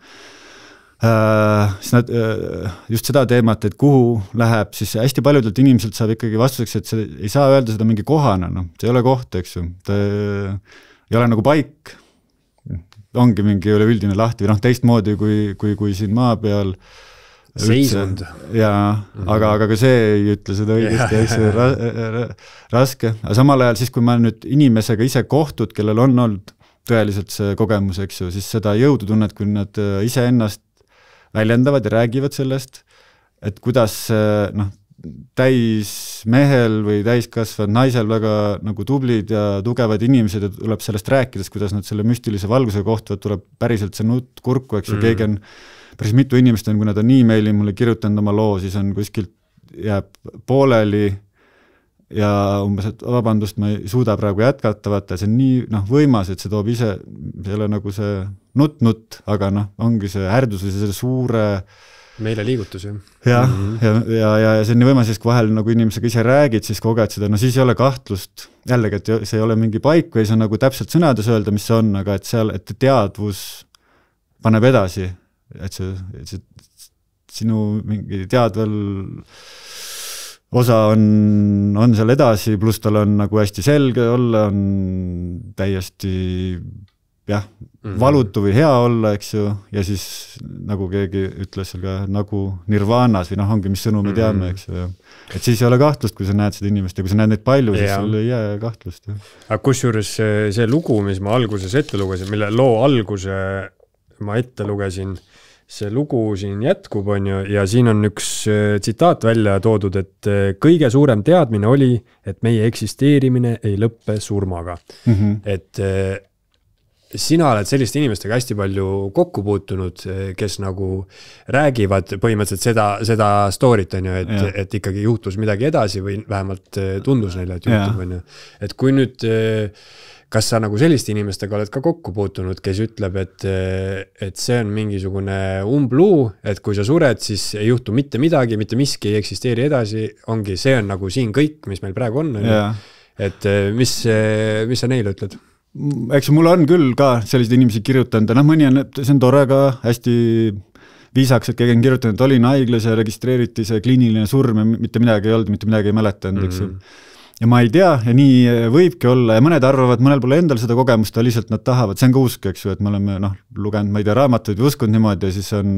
siis nad äh, just seda teemat, et kuhu läheb, siis hästi paljudelt inimeselt saab ikkagi vastuseks, et see ei saa öelda seda mingi kohana, noh, see ei ole koht, eks ju, ta ei ole nagu paik, ongi mingi üleüldine lahti või noh, teistmoodi kui, kui, kui siin maa peal äh, seisund. jaa -hmm. aga, aga ka see ei ütle seda õigesti, eks ra raske, aga samal ajal siis, kui ma nüüd inimesega ise kohtud, kellel on olnud tõeliselt see kogemus, eks ju, siis seda jõudu tunned, kui nad äh, iseennast väljendavad ja räägivad sellest, et kuidas noh, täismehel või täiskasvanud naisel väga nagu tublid ja tugevad inimesed ja tuleb sellest rääkides, kuidas nad selle müstilise valguse kohtuvad, tuleb päriselt see nutt kurku, eks ju mm, keegi on päris mitu inimest on, kui nad on emaili mulle kirjutanud oma loo, siis on kuskilt, jääb pooleli ja umbes, et vabandust, ma ei suuda praegu jätkata, vaata, see on nii noh, võimas, et see toob ise, see ei ole nagu see nutt-nutt, aga noh, ongi see härdus või selle suure meeleliigutus, jah. jah, ja, mhm. ja, ja, ja, ja see on nii võimas, siis kui vahel nagu inimesega ise räägid, siis koged seda, no siis ei ole kahtlust, jällegi, et see ei ole mingi paik või ei saa nagu täpselt sõnades öelda, mis see on, aga et seal, et teadvus paneb edasi et see, see sinu mingi teadvel osa on, on seal edasi, pluss tal on nagu hästi selge olla, on täiesti jah mm, -hmm. valutu või hea olla, eks ju, ja siis nagu keegi ütles seal ka, nagu nirvaanas või noh, ongi, mis sõnu me mhm. teame, eks ju, et siis ei ole kahtlust, kui sa näed seda inimest ja kui sa näed neid palju, siis sul ei jää kahtlust, aga kusjuures see, see lugu, mis ma alguses ette lugesin, mille loo alguse ma ette lugesin see lugu siin jätkub, on ju, ja siin on üks äh, tsitaat välja toodud, et äh, kõige suurem teadmine oli, et meie eksisteerimine ei lõppe surmaga mm. -hmm. et äh, sina oled selliste inimestega hästi palju kokku puutunud, kes nagu räägivad põhimõtteliselt seda, seda story't on ju, et, et ikkagi juhtus midagi edasi või vähemalt tundus neile, et juhtub, on ju. et kui nüüd kas sa nagu selliste inimestega oled ka kokku puutunud, kes ütleb, et, et see on mingisugune umbluu, et kui sa sured, siis ei juhtu mitte midagi, mitte miski ei eksisteeri edasi, ongi, see on nagu siin kõik, mis meil praegu on, on ju. et mis, mis sa neile ütled? eks mul on küll ka selliseid inimesi kirjutanud ja noh, mõni on, see on tore ka, hästi viisaks, et keegi on kirjutanud, et olin haiglas ja registreeriti see kliiniline surm ja mitte midagi ei olnud, mitte midagi ei mäletanud, eks ju mm -hmm ja ma ei tea ja nii võibki olla ja mõned arvavad, mõnel pole endal seda kogemust, aga lihtsalt nad tahavad, see on ka usk, eks ju, et me oleme noh, lugenud, ma ei tea, raamatuid või uskunud niimoodi ja siis on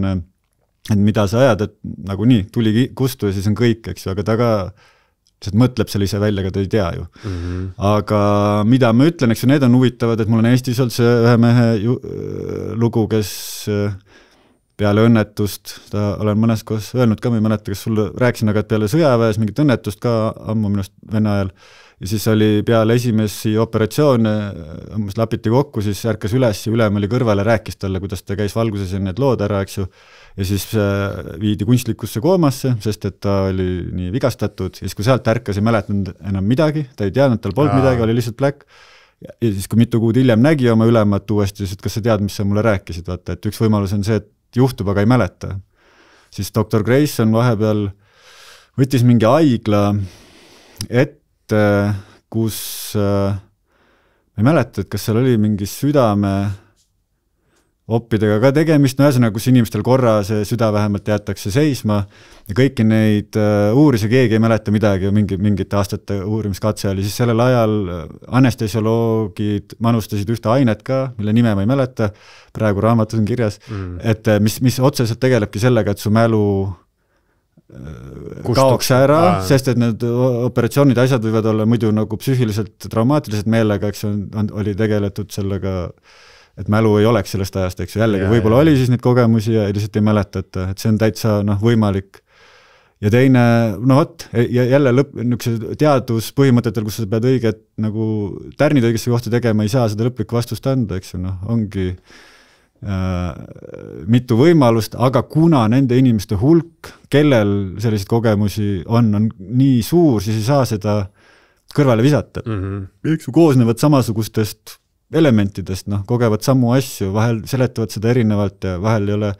et mida sa ajad, et nagunii tuli kustu ja siis on kõik, eks ju, aga ta ka lihtsalt mõtleb selle ise välja, aga ta ei tea ju mm. -hmm. aga mida ma ütlen, eks ju, need on huvitavad, et mul on Eestis olnud see ühe mehe ju, lugu, kes äh, peale õnnetust, seda olen mõnes kohas öelnud ka, ma ei mäleta, kas sulle rääkisin, aga et peale sõjaväes mingit õnnetust ka ammu minu arust Vene ajal, ja siis oli peale esimesi operatsioone, umbes lapiti kokku, siis ärkas üles ja ülem oli kõrval ja rääkis talle, kuidas ta käis valguses ja need lood ära, eks ju, ja siis äh, viidi kunstlikusse koomasse, sest et ta oli nii vigastatud. Ja siis, kui sealt ärkas, ei mäletanud enam midagi, ta ei teadnud, tal polnud midagi, oli lihtsalt black ja siis, kui mitu kuud hiljem nägi oma ülemat uuesti, siis et kas sa tead, mis sa mulle rääkisid, vaata, et üks võimalus on see, et juhtub, aga ei mäleta. siis doktor Grayson vahepeal võttis mingi haigla ette, kus äh, ma ei mäleta, et kas seal oli mingi südame oppidega ka tegemist, no ühesõnaga, kus inimestel korra see süda vähemalt jäetakse seisma ja kõiki neid uh, uuris ja keegi ei mäleta midagi, mingi, mingite aastate uurimiskatse oli, siis sellel ajal äh, anestesioloogid manustasid ühte ainet ka, mille nime ma ei mäleta, praegu raamatus on kirjas mm., et äh, mis, mis otseselt tegelebki sellega, et su mälu Kustuks. kaoks ära, sest et need operatsioonid, asjad võivad olla muidu nagu psüühiliselt traumaatilised meelega, eks on, on, oli tegeletud sellega äh, et mälu ei oleks sellest ajast, eks ju, jällegi võib-olla oli siis neid kogemusi ja lihtsalt ei mäletata, et see on täitsa noh, võimalik. ja teine, no vot, ja jälle lõpp, niisuguse teaduspõhimõtetel, kus sa pead õiget nagu tärnid õigesse kohta tegema, ei saa seda lõplikku vastust anda, eks ju, noh, ongi äh, mitu võimalust, aga kuna nende inimeste hulk, kellel selliseid kogemusi on, on nii suur, siis ei saa seda kõrvale visata mm. -hmm. eks ju, koosnevad samasugustest elementidest, noh, kogevad samu asju, vahel seletavad seda erinevalt ja vahel ei ole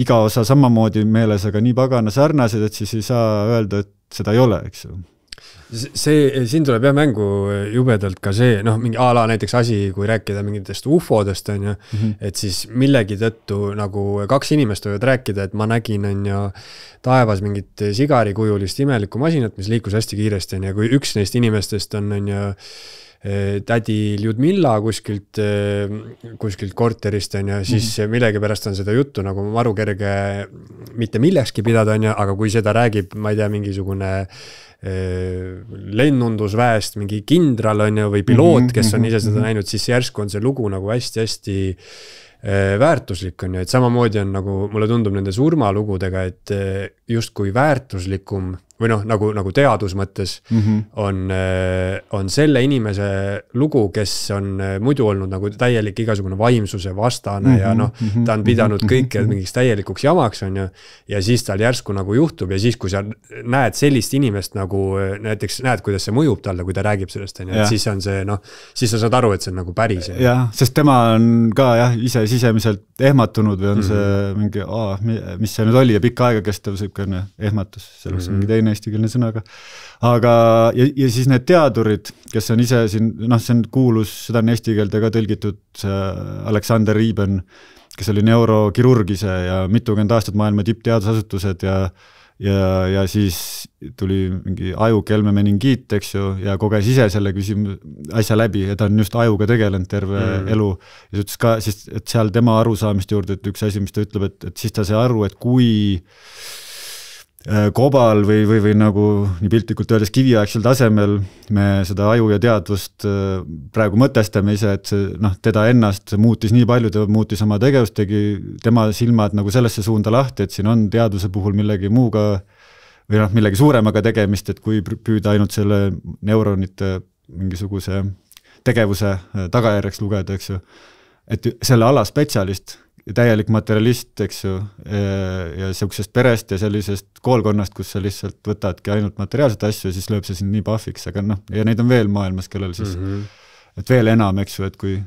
iga osa samamoodi meeles, aga nii pagana sarnased, et siis ei saa öelda, et seda ei ole, eks ju see, siin tuleb jah mängu jubedalt ka see, noh, mingi a la näiteks asi, kui rääkida mingitest ufodest, on ju mm, -hmm. et siis millegi tõttu nagu kaks inimest võivad rääkida, et ma nägin, on ju, taevas mingit sigarikujulist imelikku masinat, mis liikus hästi kiiresti, on ju, ja kui üks neist inimestest on, on ju, tädi Ljudmilla kuskilt, eh, kuskilt korterist, on ju, siis mm millegipärast on seda juttu nagu maru kerge mitte millekski pidada, on ju, aga kui seda räägib, ma ei tea, mingisugune eh, lennundusväest mingi kindral, on ju, või piloot, kes on ise seda mhm. näinud, siis järsku on see lugu nagu hästi-hästi väärtuslik on ju, et samamoodi on nagu mulle tundub nende surmalugudega, et justkui väärtuslikum või noh, nagu, nagu teadus mõttes mm -hmm. on, äh, on selle inimese lugu, kes on äh, muidu olnud nagu täielik igasugune vaimsuse vastane mm -hmm. ja noh, mhm, ta on pidanud mhm, kõike mhm. mingiks täielikuks jamaks, on ju. ja siis tal järsku nagu juhtub ja siis, kui sa näed sellist inimest nagu äh, näiteks näed, kuidas see mõjub talle, kui ta räägib sellest, on ju, et siis on see noh, siis sa saad aru, et see on nagu päris. jah, sest tema on ka jah, ise sisemiselt ehmatunud või on mm -hmm. see mingi, mis see nüüd oli ja pikka aega kestev niisugune ehmatus, selleks mm -hmm. mingi teine on eestikeelne sõna, aga aga, ja, ja siis need teadurid, kes on ise siin, noh, see on kuulus, seda on eesti keelde ka tõlgitud, Aleksander Iben, kes oli neurokirurg ise ja mitukümmend aastat maailma tippteadusasutused ja ja, ja siis tuli mingi ajukelme meningiit, eks ju, ja koges ise selle küsimus, asja läbi ja ta on just ajuga tegelenud terve mm. elu. ja ta ütles ka siis, et seal tema arusaamiste juurde, et üks asi, mis ta ütleb, et, et siis ta sai aru, et kui äh, kobal või, või, või nagu nii piltlikult öeldes kiviaegsel tasemel me seda aju ja teadvust äh, praegu mõtestame ise, et see noh, teda ennast muutis nii palju, ta muutis oma tegevust, tegi tema silmad nagu sellesse suunda lahti, et siin on teaduse puhul millegi muuga või noh, millegi suuremaga tegemist, et kui püüda ainult selle neuronite mingisuguse tegevuse tagajärjeks lugeda, eks ju. et selle ala spetsialist täielik materialist, eks ju, ja niisugusest perest ja sellisest koolkonnast, kus sa lihtsalt võtadki ainult materiaalseid asju ja siis lööb see sind nii pahviks, aga noh, ja neid on veel maailmas, kellel siis mm, -hmm. et veel enam, eks ju, et kui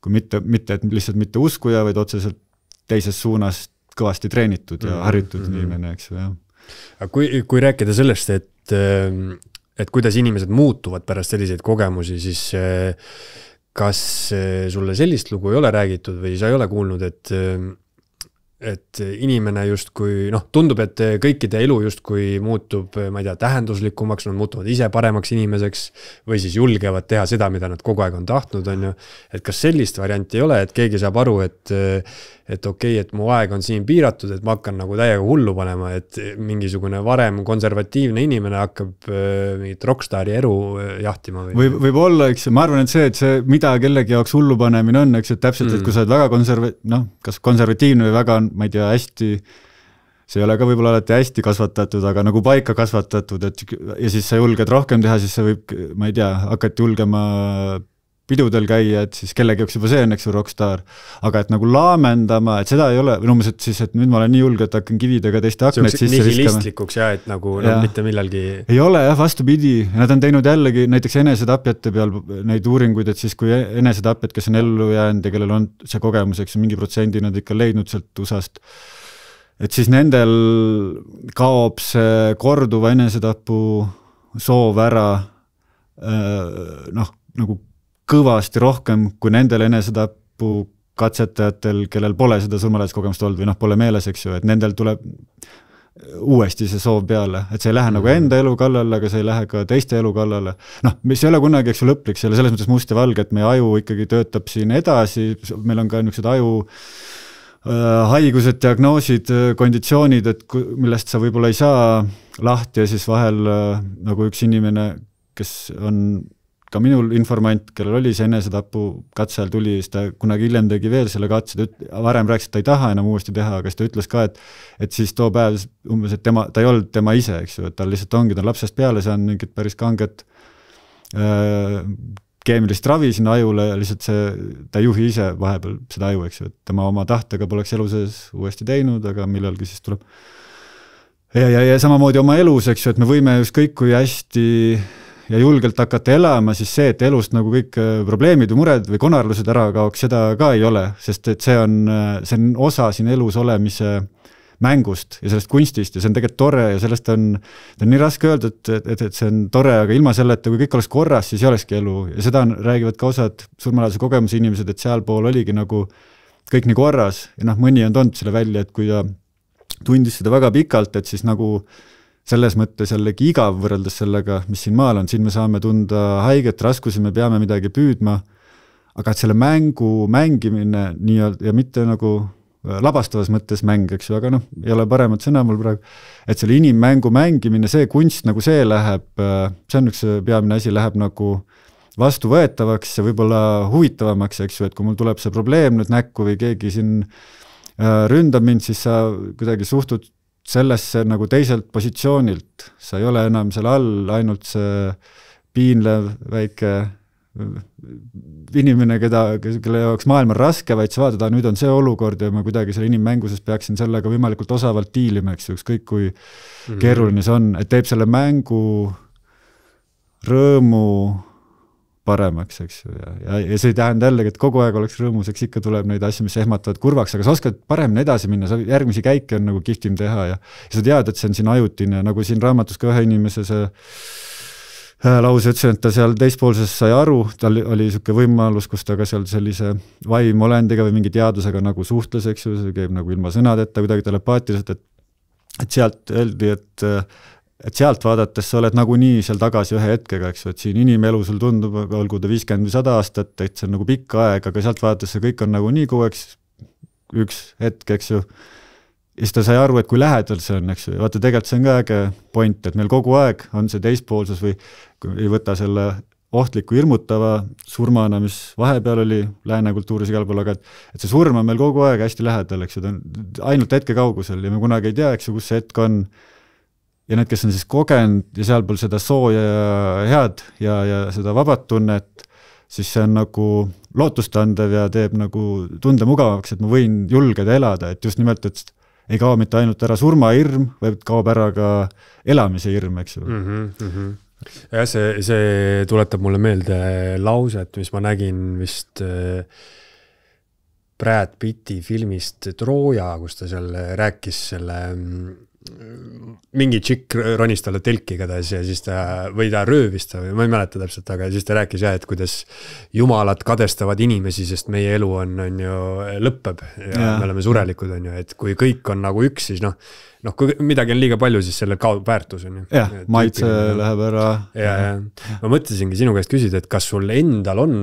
kui mitte, mitte, et lihtsalt mitte uskuja, vaid otseselt teises suunas kõvasti treenitud ja mm -hmm. harjutud mm -hmm. inimene, eks ju, jah. aga kui, kui rääkida sellest, et et kuidas inimesed muutuvad pärast selliseid kogemusi, siis kas eh, sulle sellist lugu ei ole räägitud või sa ei ole kuulnud, et eh, et inimene justkui noh, tundub, et kõikide elu justkui muutub, ma ei tea, tähenduslikumaks, nad muutuvad ise paremaks inimeseks. või siis julgevad teha seda, mida nad kogu aeg on tahtnud, on ju. et kas sellist varianti ei ole, et keegi saab aru, et et okei okay,, et mu aeg on siin piiratud, et ma hakkan nagu täiega hullu panema, et mingisugune varem konservatiivne inimene hakkab äh, mingit rokkstaari elu äh, jahtima või? võib, võib-olla, eks ma arvan, et see, et see, mida kellegi jaoks hullu panemine on, eks et täpselt mm., et kui sa oled väga konserva-, noh, kas konservatiivne või väga, ma ei tea, hästi see ei ole ka võib-olla alati hästi kasvatatud, aga nagu paika kasvatatud, et ja siis sa julged rohkem teha, siis see võib, ma ei tea, hakati julgema pidudel käia, et siis kellegi jaoks juba see on, eks ju, rokkstaar. aga et nagu laamendama, et seda ei ole, või umbes, et siis, et nüüd ma olen nii julge, et hakkan kividega teiste aknaid sisse viskama. nihilistlikuks jah, et nagu ja. no mitte millalgi. ei ole jah, vastupidi, nad on teinud jällegi näiteks enesetapjate peal neid uuringuid, et siis kui enesetapjad, kes on ellu jäänud ja kellel on see kogemus, eks ju, mingi protsendi nad ikka leidnud sealt USA-st, et siis nendel kaob see korduva enesetapu soov ära noh, nagu kõvasti rohkem kui nendel enesetapu katsetajatel, kellel pole seda surmalähetuskogemust olnud või noh, pole meeles, eks ju, et nendel tuleb uuesti see soov peale, et sa ei lähe mm -hmm. nagu mhm. enda elu kallale, aga sa ei lähe ka teiste elu kallale. noh, mis ei ole kunagi, eks ju, lõplik, see ei ole selles mõttes must ja valge, et meie aju ikkagi töötab siin edasi, meil on ka niisugused aju äh, haigused, diagnoosid, konditsioonid, et millest sa võib-olla ei saa lahti ja siis vahel äh, nagu üks inimene, kes on ka minul informant, kellel oli see enesetapu katse ajal tuli, siis ta kunagi hiljem tegi veel selle katse, ta üt-, varem rääkis, et ta ei taha enam uuesti teha, aga siis ta ütles ka, et et siis too päev umbes, et tema, ta ei olnud tema ise, eks ju, et tal lihtsalt ongi, ta on lapsest peale saanud mingit päris kanget äh, keemilist ravi sinna ajule ja lihtsalt see, ta ei juhi ise vahepeal seda aju, eks ju, et tema oma tahtega poleks elu sees uuesti teinud, aga millalgi siis tuleb. Ja, ja, ja samamoodi oma elus, eks ju, et me võime ükskõik kui hästi ja julgelt hakata elama, siis see, et elust nagu kõik äh, probleemid või mured või konarlused ära kaoks, seda ka ei ole, sest et see on, äh, see on osa siin elus olemise mängust ja sellest kunstist ja see on tegelikult tore ja sellest on, on nii raske öelda, et, et, et, see on tore, aga ilma selleta, kui kõik oleks korras, siis ei olekski elu. Ja seda on, räägivad ka osad surmalähedase kogemuse inimesed, et sealpool oligi nagu kõik nii korras ja noh, mõni on toonud selle välja, et kui ta tundis seda väga pikalt, et siis nagu selles mõttes jällegi igav võrreldes sellega, mis siin maal on, siin me saame tunda haiget, raskusi, me peame midagi püüdma, aga et selle mängu mängimine nii-öelda ja mitte nagu äh, labastavas mõttes mäng, eks ju, aga noh, ei ole paremat sõna mul praegu, et selle inimmängu mängimine, see kunst nagu see läheb, äh, see on üks peamine asi, läheb nagu vastuvõetavaks ja võib-olla huvitavamaks, eks ju, et kui mul tuleb see probleem nüüd näkku või keegi siin äh, ründab mind, siis sa kuidagi suhtud sellesse nagu teiselt positsioonilt, sa ei ole enam seal all ainult see piinlev väike inimene, keda, kelle jaoks maailm on raske, vaid sa vaatad, nüüd on see olukord ja ma kuidagi selle inimmänguses peaksin sellega võimalikult osavalt diilima, eks ju, ükskõik kui mm -hmm. keeruline see on, et teeb selle mängu rõõmu paremaks, eks ju, ja, ja, ja see ei tähenda jällegi, et kogu aeg oleks rõõmus, eks ikka tuleb neid asju, mis ehmatavad kurvaks, aga sa oskad paremini edasi minna, sa järgmisi käike on nagu kihvtim teha ja ja sa tead, et see on siin ajutine, nagu siin raamatus ka ühe inimese see äh, lause ütles, et ta seal teispoolses sai aru, tal oli niisugune võimalus, kus ta ka seal sellise vaimolendiga või mingi teadusega nagu suhtles, eks ju, see käib nagu ilma sõnadeta, kuidagi telepaatiliselt, et et sealt öeldi, et et sealt vaadates sa oled nagunii seal tagasi ühe hetkega, eks ju, et siin inimelu sul tundub, olgu ta viiskümmend või sada aastat, et see on nagu pikk aeg, aga sealt vaadates see kõik on nagunii kogu aeg üks hetk, eks ju. ja siis ta sai aru, et kui lähedal see on, eks ju, ja vaata, tegelikult see on ka äge point, et meil kogu aeg on see teispoolsus või kui ei võta selle ohtliku hirmutava surmana, mis vahepeal oli lääne kultuuris igal pool, aga et et see surm on meil kogu aeg hästi lähedal, eks ju, ta on ainult hetke kaugusel ja me kunagi ei tea, eks ju, kus see hetk on, ja need, kes on siis kogenud ja sealpool seda sooja ja head ja, ja seda vabat tunnet, siis see on nagu lootustandev ja teeb nagu tunde mugavaks, et ma võin julgeda elada, et just nimelt, et ei kao mitte ainult ära surmahirm, vaid kaob ära ka elamise hirm, eks ju mm. -hmm, mm -hmm jah, see, see tuletab mulle meelde lauset, mis ma nägin vist äh, Brad Pitti filmist Trooja, kus ta seal rääkis selle mm, mingi tšikk ronis talle telki igatahes ja siis ta, või ta röövis ta või ma ei mäleta täpselt, aga siis ta rääkis jah, et kuidas jumalad kadestavad inimesi, sest meie elu on, on ju, lõpeb ja, ja me oleme surelikud, on ju, et kui kõik on nagu üks, siis noh, noh, kui midagi on liiga palju, siis sellel kaob väärtus, on ju. jah, maitse läheb ära. ja, ja ma mõtlesingi sinu käest küsida, et kas sul endal on,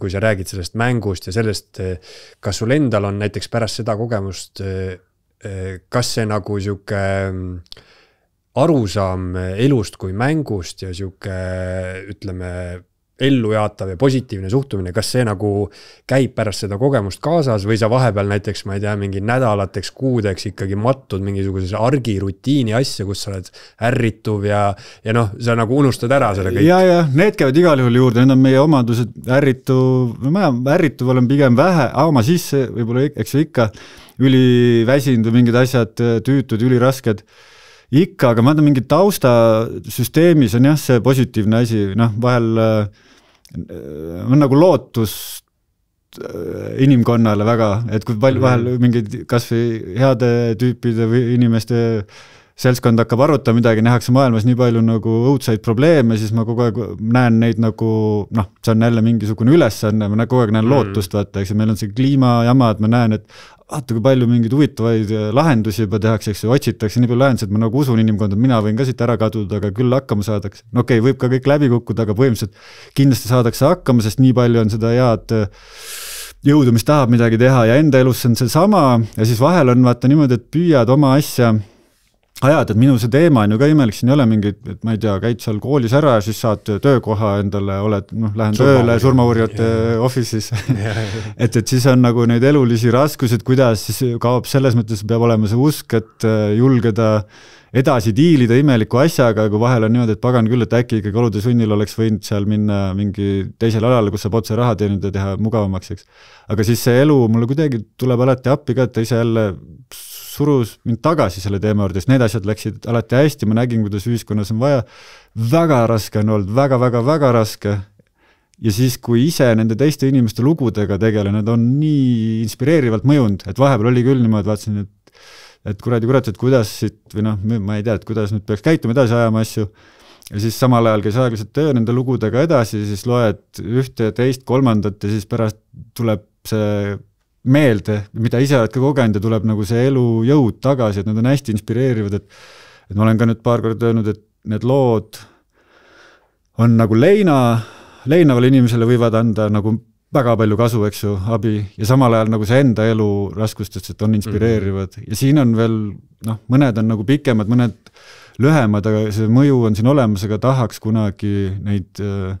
kui sa räägid sellest mängust ja sellest, kas sul endal on näiteks pärast seda kogemust kas see nagu sihuke mm, arusaam elust kui mängust ja sihuke ütleme, ellujaatav ja positiivne suhtumine, kas see nagu käib pärast seda kogemust kaasas või sa vahepeal näiteks, ma ei tea, mingi nädalateks, kuudeks ikkagi mattud mingisuguse argirutiini asja, kus sa oled ärrituv ja, ja noh, sa nagu unustad ära selle kõik. ja, ja need käivad igal juhul juurde, need on meie omadused, ärrituv, ma ärrituv olen pigem vähe, haama sisse võib-olla, eks ju ikka üliväsinud või mingid asjad tüütud, ülirasked ikka, aga ma arvan, mingi taustasüsteemis on jah, see positiivne asi, noh, vahel äh, on nagu lootus äh, inimkonnale väga, et kui palju vahel mhm. mingid kas või heade tüüpide või inimeste seltskond hakkab arutama midagi, nähakse maailmas nii palju nagu õudsaid probleeme, siis ma kogu aeg näen neid nagu noh, see on jälle mingisugune ülesanne, ma kogu aeg näen mm. lootust, vaata, eks ju, meil on see kliimajama, et ma näen, et vaata, kui palju mingeid huvitavaid lahendusi juba tehakse, eks ju, otsitakse nii palju lahendusi, et ma nagu usun inimkonda, mina võin ka siit ära kaduda, aga küll hakkama saadakse. no okei okay,, võib ka kõik läbi kukkuda, aga põhimõtteliselt kindlasti saadakse hakkama, sest nii palju on seda head jõudu, mis tahab midagi teha ja enda elus on seesama ja siis vahel on vaata niimoodi, et püüad oma asja ajad, et minu see teema on ju ka imelik, siin ei ole mingit, et ma ei tea, käid seal koolis ära ja siis saad töökoha endale, oled noh, lähen tööle surmauurijate office'is. Et, et siis on nagu neid elulisi raskusi, et kuidas siis kaob, selles mõttes peab olema see usk, et äh, julgeda edasi diilida imeliku asjaga, kui vahel on niimoodi, et pagan küll, et äkki ikkagi olude sunnil oleks võinud seal minna mingi teisele alale, kus saab otse raha teenida, teha mugavamaks, eks. aga siis see elu mulle kuidagi tuleb alati appi ka, et ta ise jälle surus mind tagasi selle teema juurde, sest need asjad läksid alati hästi, ma nägin, kuidas ühiskonnas on vaja, väga raske on olnud väga, väga, väga raske, ja siis, kui ise nende teiste inimeste lugudega tegelen, need on nii inspireerivalt mõjunud, et vahepeal oli küll niimoodi, vaatasin, et et kuradi kurat, et kuidas siit või noh, ma ei tea, et kuidas nüüd peaks käituma, edasi ajama asju, ja siis samal ajal käis aeglaselt töö nende lugudega edasi, siis loed ühte, teist, kolmandat ja siis pärast tuleb see meelde, mida ise oled ka kogenud ja tuleb nagu see elujõud tagasi, et need on hästi inspireerivad, et et ma olen ka nüüd paar korda öelnud, et need lood on nagu leina, leinavale inimesele võivad anda nagu väga palju kasu, eks ju, abi, ja samal ajal nagu see enda elu raskustest, et on inspireerivad mm -hmm. ja siin on veel noh, mõned on nagu pikemad, mõned lühemad, aga see mõju on siin olemas, aga tahaks kunagi neid äh,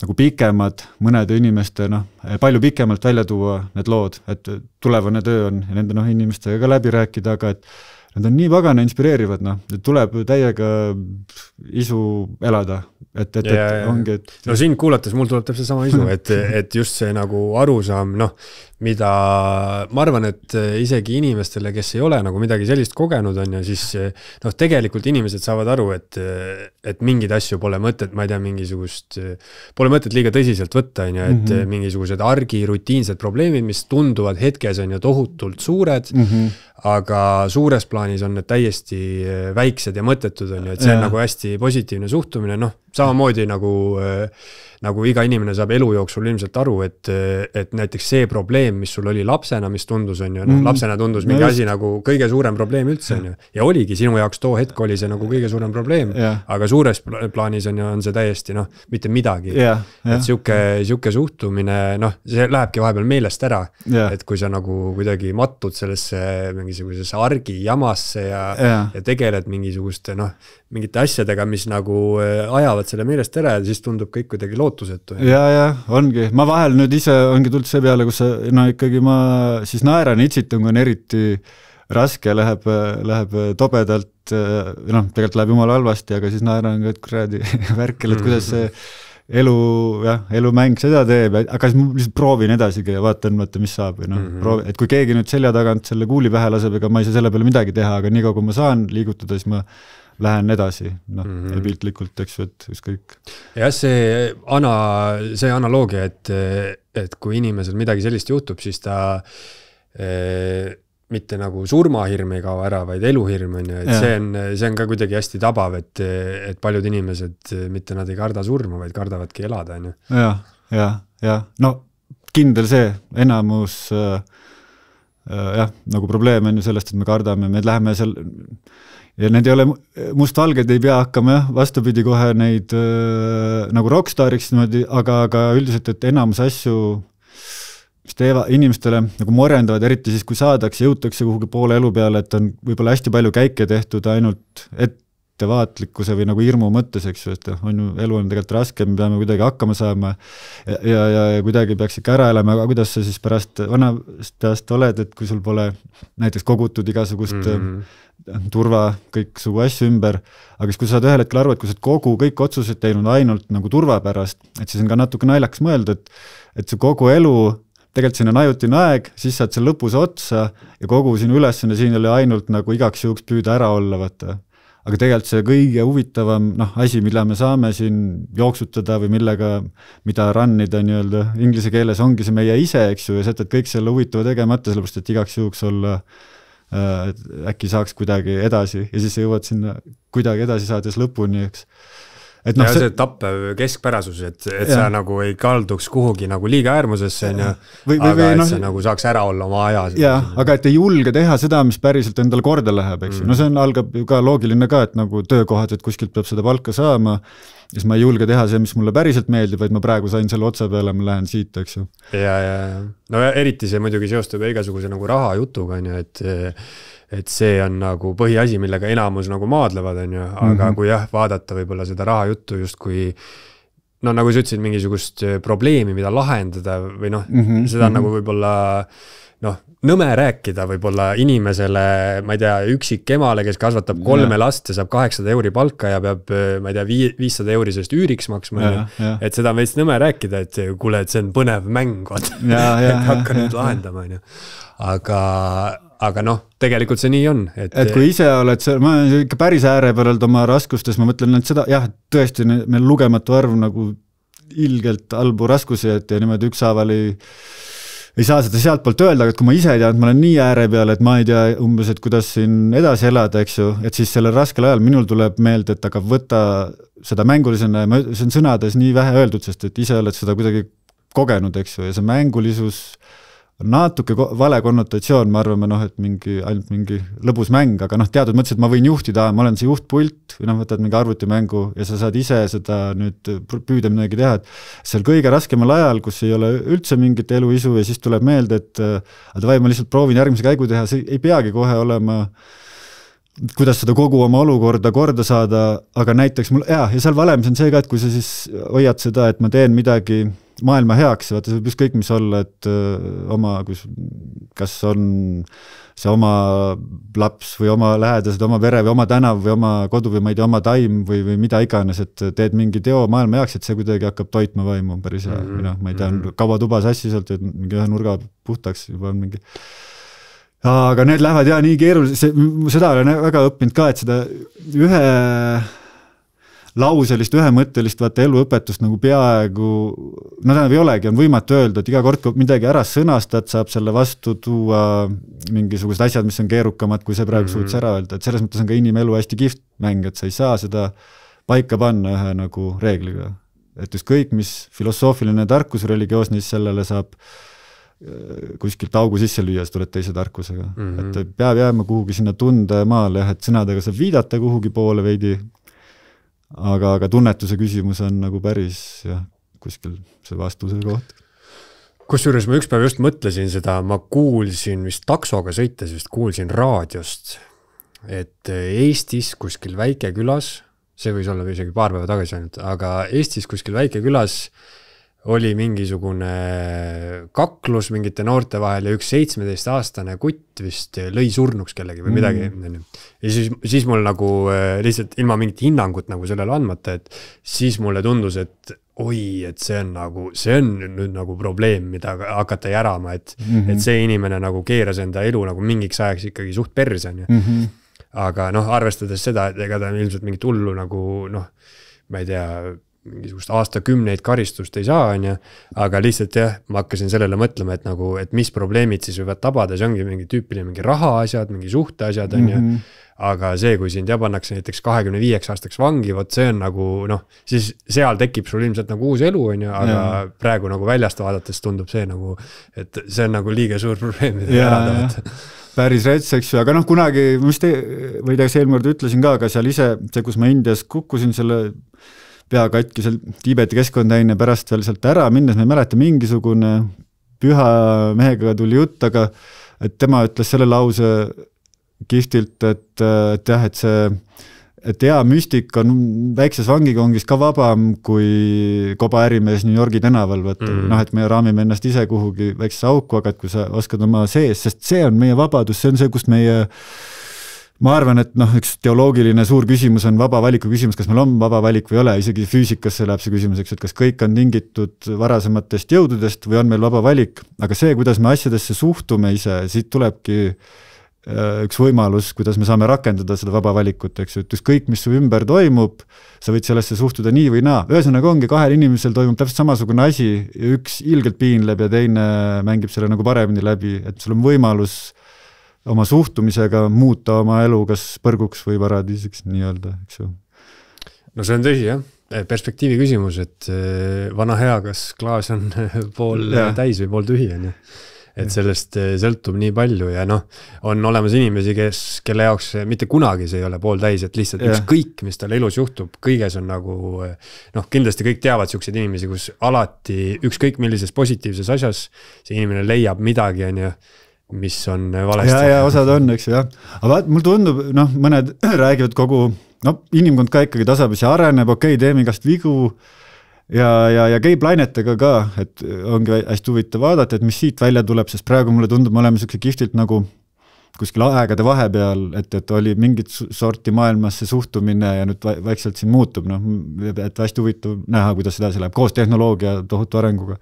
nagu pikemad mõnede inimeste noh, palju pikemalt välja tuua need lood, et tulevane töö on ja nende noh, inimestega ka läbi rääkida, aga et nad on nii pagana inspireerivad, noh, et tuleb täiega isu elada, et, et, et ongi, et. no sind kuulates mul tuleb täpselt sama isu, et, et just see nagu arusaam, noh, mida ma arvan, et isegi inimestele, kes ei ole nagu midagi sellist kogenud, on ju, siis noh, tegelikult inimesed saavad aru, et, et mingeid asju pole mõtet, ma ei tea, mingisugust, pole mõtet liiga tõsiselt võtta, on ju, et mm -hmm. mingisugused argirutiinsed probleemid, mis tunduvad hetkes, on ju, tohutult suured mm, -hmm. aga suures plaanis on need täiesti väiksed ja mõttetud, on ju, et see on ja. nagu hästi positiivne suhtumine, noh samamoodi nagu äh, nagu iga inimene saab elu jooksul ilmselt aru, et, et näiteks see probleem, mis sul oli lapsena, mis tundus, on ju, noh, mhm. lapsena tundus mingi no asi nagu kõige suurem probleem üldse, on ju. ja oligi, sinu jaoks too hetk oli see nagu kõige suurem probleem, aga suures plaanis on ju, on see täiesti noh, mitte midagi. et sihuke, sihuke suhtumine, noh, see lähebki vahepeal meelest ära. et kui sa nagu kuidagi mattud sellesse mingisugusesse argijamasse ja, ja., ja tegeled mingisuguste noh, mingite asjadega, mis nagu äh, ajavad selle meelest ära ja siis tundub kõik kuidagi lootusetu. ja, ja ongi, ma vahel nüüd ise ongi tulnud see peale, kus no ikkagi ma siis naeran, itsitan, kui on eriti raske, läheb, läheb tobedalt, noh, tegelikult läheb jumala halvasti, aga siis naeran ka, et kuradi värkel, et kuidas see elu, jah, elumäng seda teeb, aga siis ma lihtsalt proovin edasi käia, vaatan, vaata, mis saab või noh mm -hmm., proovi, et kui keegi nüüd selja tagant selle kuuli pähe laseb, ega ma ei saa selle peale midagi teha, aga niikaua, kui ma saan liigutada, siis ma lähen edasi, noh mm -hmm. piltlikult, eks ju, et ükskõik. jah, see ana-, see analoogia, et, et kui inimesel midagi sellist juhtub, siis ta eh, mitte nagu surmahirm ei kao ära, vaid eluhirm on ju, et ja. see on, see on ka kuidagi hästi tabav, et, et paljud inimesed, mitte nad ei karda surma, vaid kardavadki elada, on ju. jah, jah, jah, no kindel see, enamus äh, äh, jah, nagu probleem on ju sellest, et me kardame, me läheme seal ja need ei ole mustvalged, ei pea hakkama jah, vastupidi kohe neid äh, nagu rokkstaariks niimoodi, aga, aga üldiselt, et enamus asju, mis teevad, inimestele nagu morjendavad, eriti siis, kui saadakse, jõutakse kuhugi poole elu peale, et on võib-olla hästi palju käike tehtud ainult ettevaatlikkuse või nagu hirmu mõttes, eks ju, et on ju, elu on tegelikult raske, me peame kuidagi hakkama saama ja, ja, ja, ja kuidagi peaks ikka ära elama, aga kuidas sa siis pärast vanast peast oled, et kui sul pole näiteks kogutud igasugust mm -hmm turva, kõiksugu asju ümber, aga siis, kui sa saad ühel hetkel aru, et kui sa oled kogu, kõik otsused teinud ainult nagu turva pärast, et siis on ka natuke naljakas mõelda, et et see kogu elu, tegelikult siin on ajutine aeg, siis saad seal lõpus otsa ja kogu sinu ülesanne siin oli ainult nagu igaks juhuks püüda ära olla, vaata. Aga tegelikult see kõige huvitavam noh, asi, mille me saame siin jooksutada või millega, mida run ida nii-öelda inglise keeles, ongi see meie ise, eks ju, ja sa jätad kõik selle huvitava tegemata, sellepärast et igaks juhuks olla äh, äkki saaks kuidagi edasi ja siis sa jõuad sinna kuidagi edasi saades lõpuni, eks et noh, see, tappev keskpärasus, et, et ja. sa nagu ei kalduks kuhugi nagu liiga äärmusesse, on ju, aga või, et no, sa nagu saaks ära olla oma aja. jah, aga et ei julge teha seda, mis päriselt endale korda läheb, eks ju mm., no see on, algab ju ka loogiline ka, et nagu töökohad, et kuskilt peab seda palka saama siis ma ei julge teha see, mis mulle päriselt meeldib, vaid ma praegu sain selle otsa peale, ma lähen siit, eks ju. ja, ja, ja no eriti see muidugi seostub igasuguse nagu rahajutuga, on ju, et et see on nagu põhiasi, millega enamus nagu maadlevad, on ju, aga mm -hmm. kui jah, vaadata võib-olla seda rahajuttu justkui no nagu sa ütlesid, mingisugust probleemi, mida lahendada või noh mm, -hmm, seda on mm -hmm. nagu võib-olla noh, nõme rääkida võib-olla inimesele, ma ei tea, üksikemale, kes kasvatab kolme ja. last ja saab kaheksasada euri palka ja peab, ma ei tea, vii-, viissada euri sellest üüriks maksma, on ju. et seda on veits nõme rääkida, et kuule, et see on põnev mäng, vaata. hakka nüüd lahendama, on ju. aga, aga noh, tegelikult see nii on, et. et kui ise oled seal, ma olen ikka päris ääre peal olnud oma raskustes, ma mõtlen, et seda jah, tõesti, meil lugematu arv nagu ilgelt halbu raskusi, et ja niimoodi ükshaaval ei ei saa seda sealtpoolt öelda, aga et kui ma ise tean, et ma olen nii ääre peal, et ma ei tea umbes, et kuidas siin edasi elada, eks ju, et siis sellel raskel ajal minul tuleb meelde, et aga võta seda mängulisena ja ma, see on sõnades nii vähe öeldud, sest et ise oled seda kuidagi kogenud, eks ju, ja see mängulisus natuke vale konnotatsioon, me arvame noh, et mingi, ainult mingi lõbus mäng, aga noh, teatud mõttes, et ma võin juhtida, ma olen see juhtpult või noh, võtad mingi arvutimängu ja sa saad ise seda nüüd püüda midagi teha, et seal kõige raskemal ajal, kus ei ole üldse mingit eluisu ja siis tuleb meelde, et aga davai, ma lihtsalt proovin järgmise käigu teha, see ei peagi kohe olema kuidas seda kogu oma olukorda korda saada, aga näiteks mul, jaa, ja seal valemis on see ka, et kui sa siis hoiad seda, et ma teen midagi maailma heaks, vaata see võib ükskõik mis olla, et öö, oma, kus, kas on see oma laps või oma lähedased, oma pere või oma tänav või oma kodu või ma ei tea, oma taim või, või mida iganes, et teed mingi teo maailma heaks, et see kuidagi hakkab toitma vaimu päris hea mm -hmm. või noh, ma ei tea, mhm. kaua tuba sassi sealt, et mingi ühe nurga puhtaks juba on mingi aga need lähevad jaa nii keeruliseks, seda olen väga õppinud ka, et seda ühe lauselist, ühemõttelist vaata eluõpetust nagu peaaegu, no tähendab, ei olegi, on võimatu öelda, et iga kord, kui midagi ära sõnastad, saab selle vastu tuua mingisugused asjad, mis on keerukamad, kui sa praegu mm -hmm. suutsid ära öelda, et selles mõttes on ka inimelu hästi kihvt mäng, et sa ei saa seda paika panna ühe nagu reegliga. et ükskõik, mis filosoofiline tarkus religioosne, siis sellele saab äh, kuskilt augu sisse lüüa, siis tuled teise tarkusega mm. -hmm. et peab jääma kuhugi sinna tundemaale jah, et sõnadega saab viidata kuhugi poole veidi, aga, aga tunnetuse küsimus on nagu päris jah, kuskil see vastuse koht. Kusjuures ma ükspäev just mõtlesin seda, ma kuulsin vist taksoga sõites vist kuulsin raadiost, et Eestis kuskil väikekülas, see võis olla isegi paar päeva tagasi ainult, aga Eestis kuskil väikekülas oli mingisugune kaklus mingite noorte vahel ja üks seitsmeteistaastane kutt vist lõi surnuks kellegi või midagi mm., ja siis, siis mul nagu lihtsalt ilma mingit hinnangut nagu sellele andmata, et siis mulle tundus, et oi, et see on nagu, see on nüüd nagu probleem, mida hakata järama, et mm, -hmm. et see inimene nagu keeras enda elu nagu mingiks ajaks ikkagi suht perse, on ju. Mhm. aga noh, arvestades seda, et ega ta ilmselt mingit hullu nagu noh, ma ei tea, mingisugust aastakümneid karistust ei saa, on ju. aga lihtsalt jah, ma hakkasin sellele mõtlema, et nagu, et mis probleemid siis võivad tabada, see ongi mingi tüüpiline mingi rahaasjad, mingi suhteasjad, on ju -hmm aga see, kui sind jah pannakse näiteks kahekümne viieks aastaks vangi, vot see on nagu noh, siis seal tekib sul ilmselt nagu uus elu, on ju, aga ja. praegu nagu väljast vaadates tundub see nagu, et see on nagu liiga suur probleem, mida ära tahad päris rets, eks ju, aga noh, kunagi, ma vist, või tea, kas eelmine kord ütlesin ka, aga seal ise, see, kus ma Indias kukkusin selle pea katki seal Tiibeti keskkonda onju, pärast veel sealt ära minnes, ma ei mäleta, mingisugune püha mehega tuli jutt, aga et tema ütles selle lause, kihvtilt, et, et jah, et see, et hea müstik on väikses vangikongis ka vabam kui kobaärimees New Yorgi tänaval, vaata mm. noh, et me raamime ennast ise kuhugi väiksesse auku, aga et kui sa oskad oma sees, sest see on meie vabadus, see on see, kust meie ma arvan, et noh, üks teoloogiline suur küsimus on vaba valiku küsimus, kas meil on vaba valik või ei ole, isegi füüsikasse läheb see küsimuseks, et kas kõik on tingitud varasematest jõududest või on meil vaba valik, aga see, kuidas me asjadesse suhtume ise, siit tulebki äh, Äh, üks võimalus, kuidas me saame rakendada seda vaba valikut, eks ju, et ükskõik, mis su ümber toimub, sa võid sellesse suhtuda nii või naa, ühesõnaga ongi, kahel inimesel toimub täpselt samasugune asi üks ilgelt piinleb ja teine mängib selle nagu paremini läbi, et sul on võimalus oma suhtumisega muuta oma elu kas põrguks või paradiisiks nii-öelda, eks ju. no see on tõsi jah, perspektiivi küsimus, et äh, vana hea, kas klaas on pool ja. täis või pool tühi, on ju et sellest eh, sõltub nii palju ja noh, on olemas inimesi, kes, kelle jaoks mitte kunagi see ei ole pooltäis, et lihtsalt ükskõik, mis tal elus juhtub, kõiges on nagu eh, noh, kindlasti kõik teavad siukseid inimesi, kus alati ükskõik millises positiivses asjas see inimene leiab midagi, on ju mis on valesti. ja, ja osad on, eks ju, jah. aga vaat, mulle tundub, noh, mõned räägivad kogu, no inimkond ka ikkagi tasapisi areneb, okei okay,, teeme igast vigu ja, ja, ja Gabe Lainetega ka, et ongi hästi huvitav vaadata, et mis siit välja tuleb, sest praegu mulle tundub, me oleme niisuguse kihvtilt nagu kuskil aegade vahepeal, et, et oli mingit sorti maailmas see suhtumine ja nüüd vaikselt siin muutub, noh, et hästi huvitav näha, kuidas edasi läheb, koos tehnoloogia tohutu arenguga.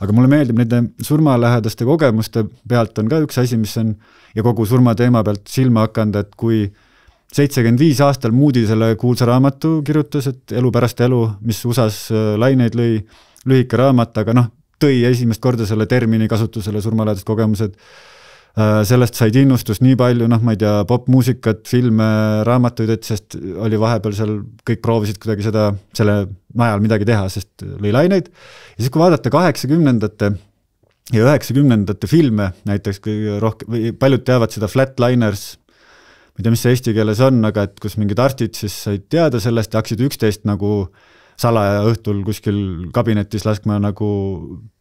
Aga mulle meeldib nende surmalähedaste kogemuste pealt on ka üks asi, mis on ja kogu surmateema pealt silma hakanud, et kui seitsekümmend viis aastal Moody selle kuulsa raamatu kirjutas, et elu pärast elu, mis USA-s äh, laineid lõi, lühike raamat, aga noh, tõi esimest korda selle termini kasutusele, surmalähedased kogemused. Äh, sellest said innustust nii palju, noh, ma ei tea, popmuusikat, filme, raamatuid, et sest oli vahepeal seal, kõik proovisid kuidagi seda, selle najal midagi teha, sest lõi laineid. ja siis, kui vaadata kaheksakümnendate ja üheksakümnendate filme näiteks kõige rohkem, paljud teavad seda Flatliners ma ei tea, mis see eesti keeles on, aga et kus mingid arstid siis said teada sellest ja hakkasid üksteist nagu salaja õhtul kuskil kabinetis laskma nagu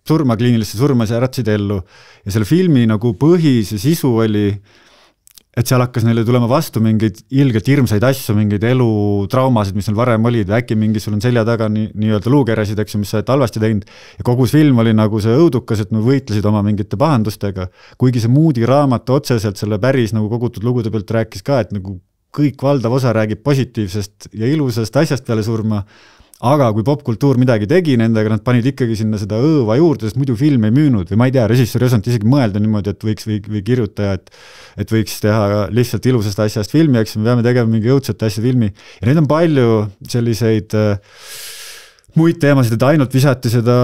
surma, kliinilisse surma, siis äratasid ellu. ja selle filmi nagu põhise sisu oli et seal hakkas neile tulema vastu mingeid ilgelt hirmsaid asju, mingeid elutraumasid, mis neil varem olid. Äkki mingi, sul on selja taga nii, nii-öelda luukeresid, eks ju, mis sa oled halvasti teinud, ja kogu see film oli nagu see õudukas, et nad võitlesid oma mingite pahandustega, kuigi see Moody raamat otseselt selle päris nagu kogutud lugude pealt rääkis ka, et nagu kõik valdav osa räägib positiivsest ja ilusast asjast peale surma, aga kui popkultuur midagi tegi nendega, nad panid ikkagi sinna seda õõva juurde, sest muidu film ei müünud. Või ma ei tea, režissöör ei osanud isegi mõelda niimoodi, et võiks või, või kirjutaja, et et võiks teha lihtsalt ilusast asjast filmi, eks me peame tegema mingi õudsete asja filmi. Ja neid on palju selliseid äh, muid teemasid, et ainult visati seda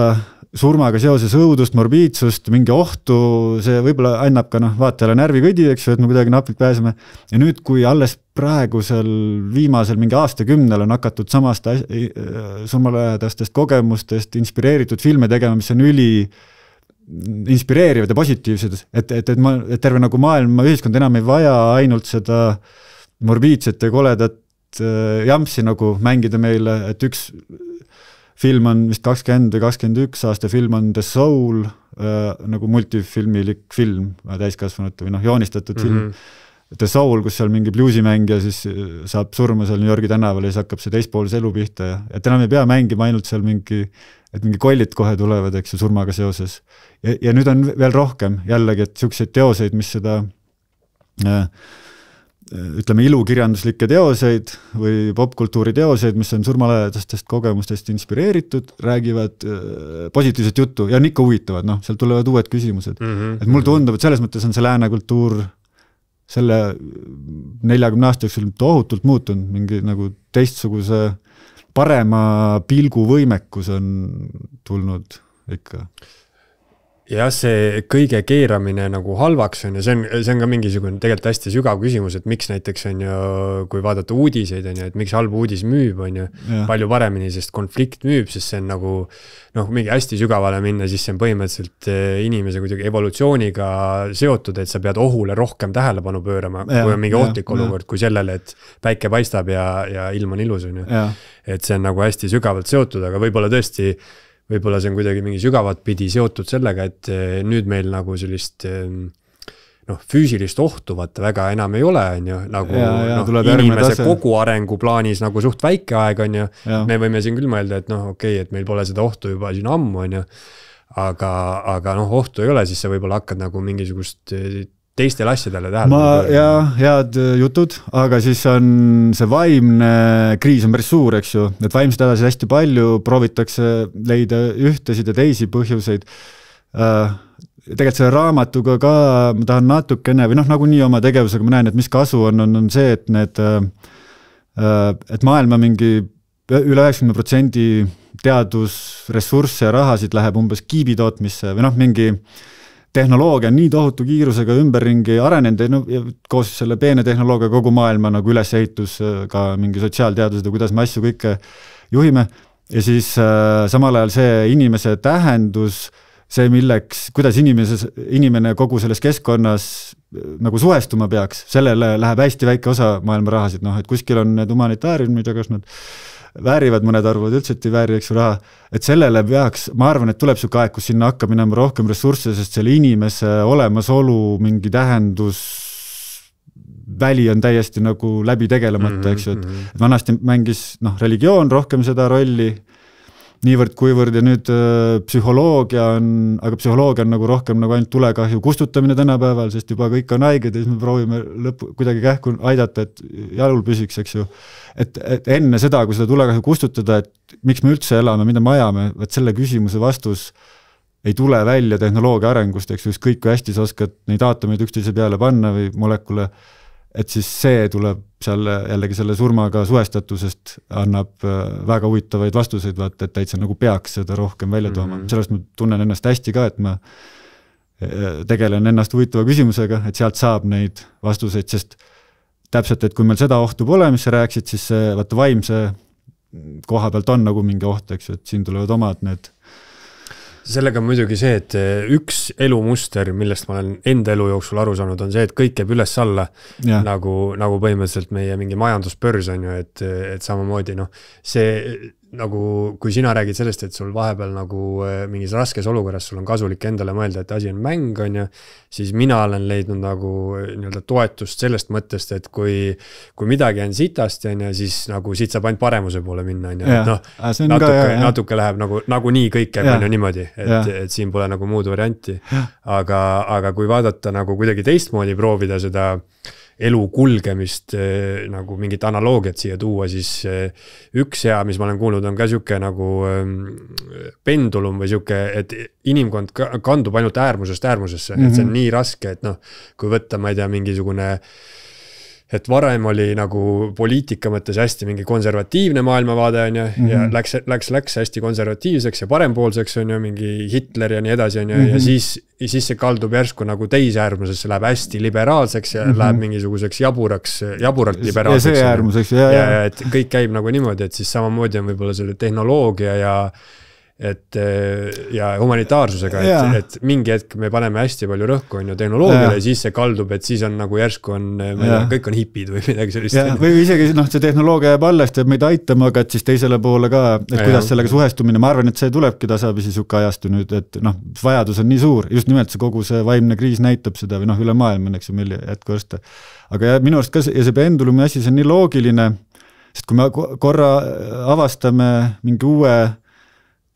surmaga seoses õudust, morbiidsust, mingi ohtu, see võib-olla annab ka noh, vaatajale närvikõdi, eks ju, et me kuidagi napilt pääseme. ja nüüd, kui alles praegusel viimasel mingi aastakümnel on hakatud samast surmalähedastest kogemustest inspireeritud filme tegema, mis on üli inspireerivad ja positiivsed, et, et, et ma, et terve nagu maailma ühiskond enam ei vaja ainult seda morbiidset ja koledat äh, jampsi nagu mängida meile, et üks film on vist kakskümmend või kakskümmend üks aasta film on The Soul äh,, nagu multifilmilik film täiskasvanute või noh, joonistatud mm -hmm. film. Mhm. The Soul, kus seal mingi bluusimängija siis äh, saab surma seal New Yorgi tänaval ja siis hakkab see teispoolse elu pihta ja, et enam ei pea mängima ainult seal mingi, et mingi kollid kohe tulevad, eks ju, surmaga seoses. ja, ja nüüd on veel rohkem jällegi, et niisuguseid teoseid, mis seda äh, ütleme, ilukirjanduslikke teoseid või popkultuuri teoseid, mis on surmalähedastest kogemustest inspireeritud, räägivad äh, positiivset juttu ja on ikka huvitavad, noh, sealt tulevad uued küsimused mm. -hmm. et mulle tundub, et selles mõttes on see lääne kultuur selle neljakümne aasta jooksul tohutult muutunud, mingi nagu teistsuguse parema pilguvõimekus on tulnud ikka jah, see kõige keeramine nagu halvaks on ju, see on, see on ka mingisugune tegelikult hästi sügav küsimus, et miks näiteks on ju, kui vaadata uudiseid on ju, et miks halb uudis müüb, on ju, palju paremini, sest konflikt müüb, sest see on nagu noh, mingi hästi sügavale minna, siis see on põhimõtteliselt eh, inimese kuidagi evolutsiooniga seotud, et sa pead ohule rohkem tähelepanu pöörama, kui on mingi ohtlik olukord, kui sellele, et päike paistab ja, ja ilm on ilus, on ju. et see on nagu hästi sügavalt seotud, aga võib-olla tõesti võib-olla see on kuidagi mingi sügavat pidi seotud sellega, et eh, nüüd meil nagu sellist ehm, noh, füüsilist ohtu vaata väga enam ei ole, on ju, nagu ja, ja, noh, inimese tase. kogu arenguplaanis nagu suht väike aeg, on ju. me võime siin küll mõelda, et noh, okei okay,, et meil pole seda ohtu juba siin ammu, on ju. aga, aga noh, ohtu ei ole, siis sa võib-olla hakkad nagu mingisugust eh, teistele asjadele tähelepanu ma, jaa, head äh, jutud, aga siis on see vaimne kriis on päris suur, eks ju, et vaimset hädasid hästi palju, proovitakse leida ühtesid ja teisi põhjuseid äh,. tegelikult selle raamatuga ka ma tahan natukene või noh, nagunii oma tegevusega ma näen, et mis kasu on, on, on see, et need äh, et maailma mingi üle üheksakümne protsendi teadusressursse ja rahasid läheb umbes kiibi tootmisse või noh, mingi äh, tehnoloogia on nii tohutu kiirusega ümberringi arenenud no ja koos selle peene tehnoloogia kogu maailma nagu ülesehitus, ka mingi sotsiaalteadused ja kuidas me asju kõike juhime, ja siis äh, samal ajal see inimese tähendus, see, milleks, kuidas inimeses, inimene kogu selles keskkonnas äh, nagu suhestuma peaks, sellele läheb hästi väike osa maailma rahasid, noh et kuskil on need humanitaariumid ja kas nad väärivad, mõned arvavad üldse, et ei vääri, eks ju, raha. et sellele peaks, ma arvan, et tuleb niisugune aeg, kus sinna hakkab minema rohkem ressursse, sest selle inimese olemasolu mingi tähendus väli on täiesti nagu läbi tegelemata mm, -hmm, eks ju, et mhm. vanasti mängis noh, religioon rohkem seda rolli niivõrd-kuivõrd ja nüüd äh, psühholoogia on, aga psühholoogia on nagu rohkem nagu ainult tulekahju kustutamine tänapäeval, sest juba kõik on haiged ja siis me proovime lõppu, kuidagi kähku aidata, et jalul püsiks, eks ju. et, et enne seda, kui seda tulekahju kustutada, et miks me üldse elame, mida me ajame, vot selle küsimuse vastus ei tule välja tehnoloogia arengust, eks ju, ükskõik kui hästi sa oskad neid aatomeid üksteise peale panna või molekule et siis see tuleb seal jällegi selle surmaga suhestatusest annab äh, väga huvitavaid vastuseid, vaata, et täitsa nagu peaks seda rohkem välja tooma mm -hmm., sellest ma tunnen ennast hästi ka, et ma äh, tegelen ennast huvitava küsimusega, et sealt saab neid vastuseid, sest täpselt, et kui meil seda ohtu pole, mis sa rääkisid, siis see vaata vaimse koha pealt on nagu mingi oht, eks ju, et siin tulevad omad need sellega on muidugi see, et eh, üks elumuster, millest ma olen enda elu jooksul aru saanud, on see, et kõik käib üles-alla. nagu, nagu põhimõtteliselt meie mingi majandusbörs on ju, et, et samamoodi noh, see nagu, kui sina räägid sellest, et sul vahepeal nagu äh, mingis raskes olukorras sul on kasulik endale mõelda, et asi on mäng, on ju, siis mina olen leidnud nagu äh, nii-öelda toetust sellest mõttest, et kui, kui midagi on sitasti, on ju, siis nagu siit saab ainult paremuse poole minna, on ju, et noh, natuke, natuke läheb nagu, nagunii kõik käib, on ju niimoodi, et, et siin pole nagu muud varianti. aga, aga kui vaadata nagu kuidagi teistmoodi proovida seda elu kulgemist eh, nagu mingit analoogiat siia tuua, siis eh, üks hea, mis ma olen kuulnud, on ka sihuke nagu ehm, pendulum või sihuke, et inimkond kandub ainult äärmusest äärmusesse mm, -hmm. et see on mhm. nii raske, et noh, kui võtta, ma ei tea, mingisugune et varem oli nagu poliitika mõttes hästi mingi konservatiivne maailmavaade, on ju, ja Mhm. läks, läks, läks hästi konservatiivseks ja parempoolseks, on ju, mingi Hitler ja nii edasi, on ju, ja Mhm. siis, siis see kaldub järsku nagu teise äärmusesse, läheb hästi liberaalseks ja mm -hmm. läheb mingisuguseks jaburaks, jaburalt ja liberaalseks. see äärmuseks ja, ja, ja, ja et kõik käib nagu niimoodi, et siis samamoodi on võib-olla selle tehnoloogia ja et ja humanitaarsusega, et, et mingi hetk me paneme hästi palju rõhku, on ju, tehnoloogiale ja siis see kaldub, et siis on nagu järsku on, ma ei tea kõik on hipid või midagi sellist. ja või isegi noh, see tehnoloogia jääb alles, peab meid aitama, aga et siis teisele poole ka, et Ja, kuidas jah. sellega suhestumine, ma arvan, et see tulebki tasapisi niisugune ajastu nüüd, et noh, vajadus on nii suur, just nimelt see kogu see vaimne kriis näitab seda või noh, üle maailma on, eks ju, meil jätkuvalt. aga ja minu arust ka see, ja see pendulumi asi, see on nii loogiline, sest kui me ko- korra avastame mingi uue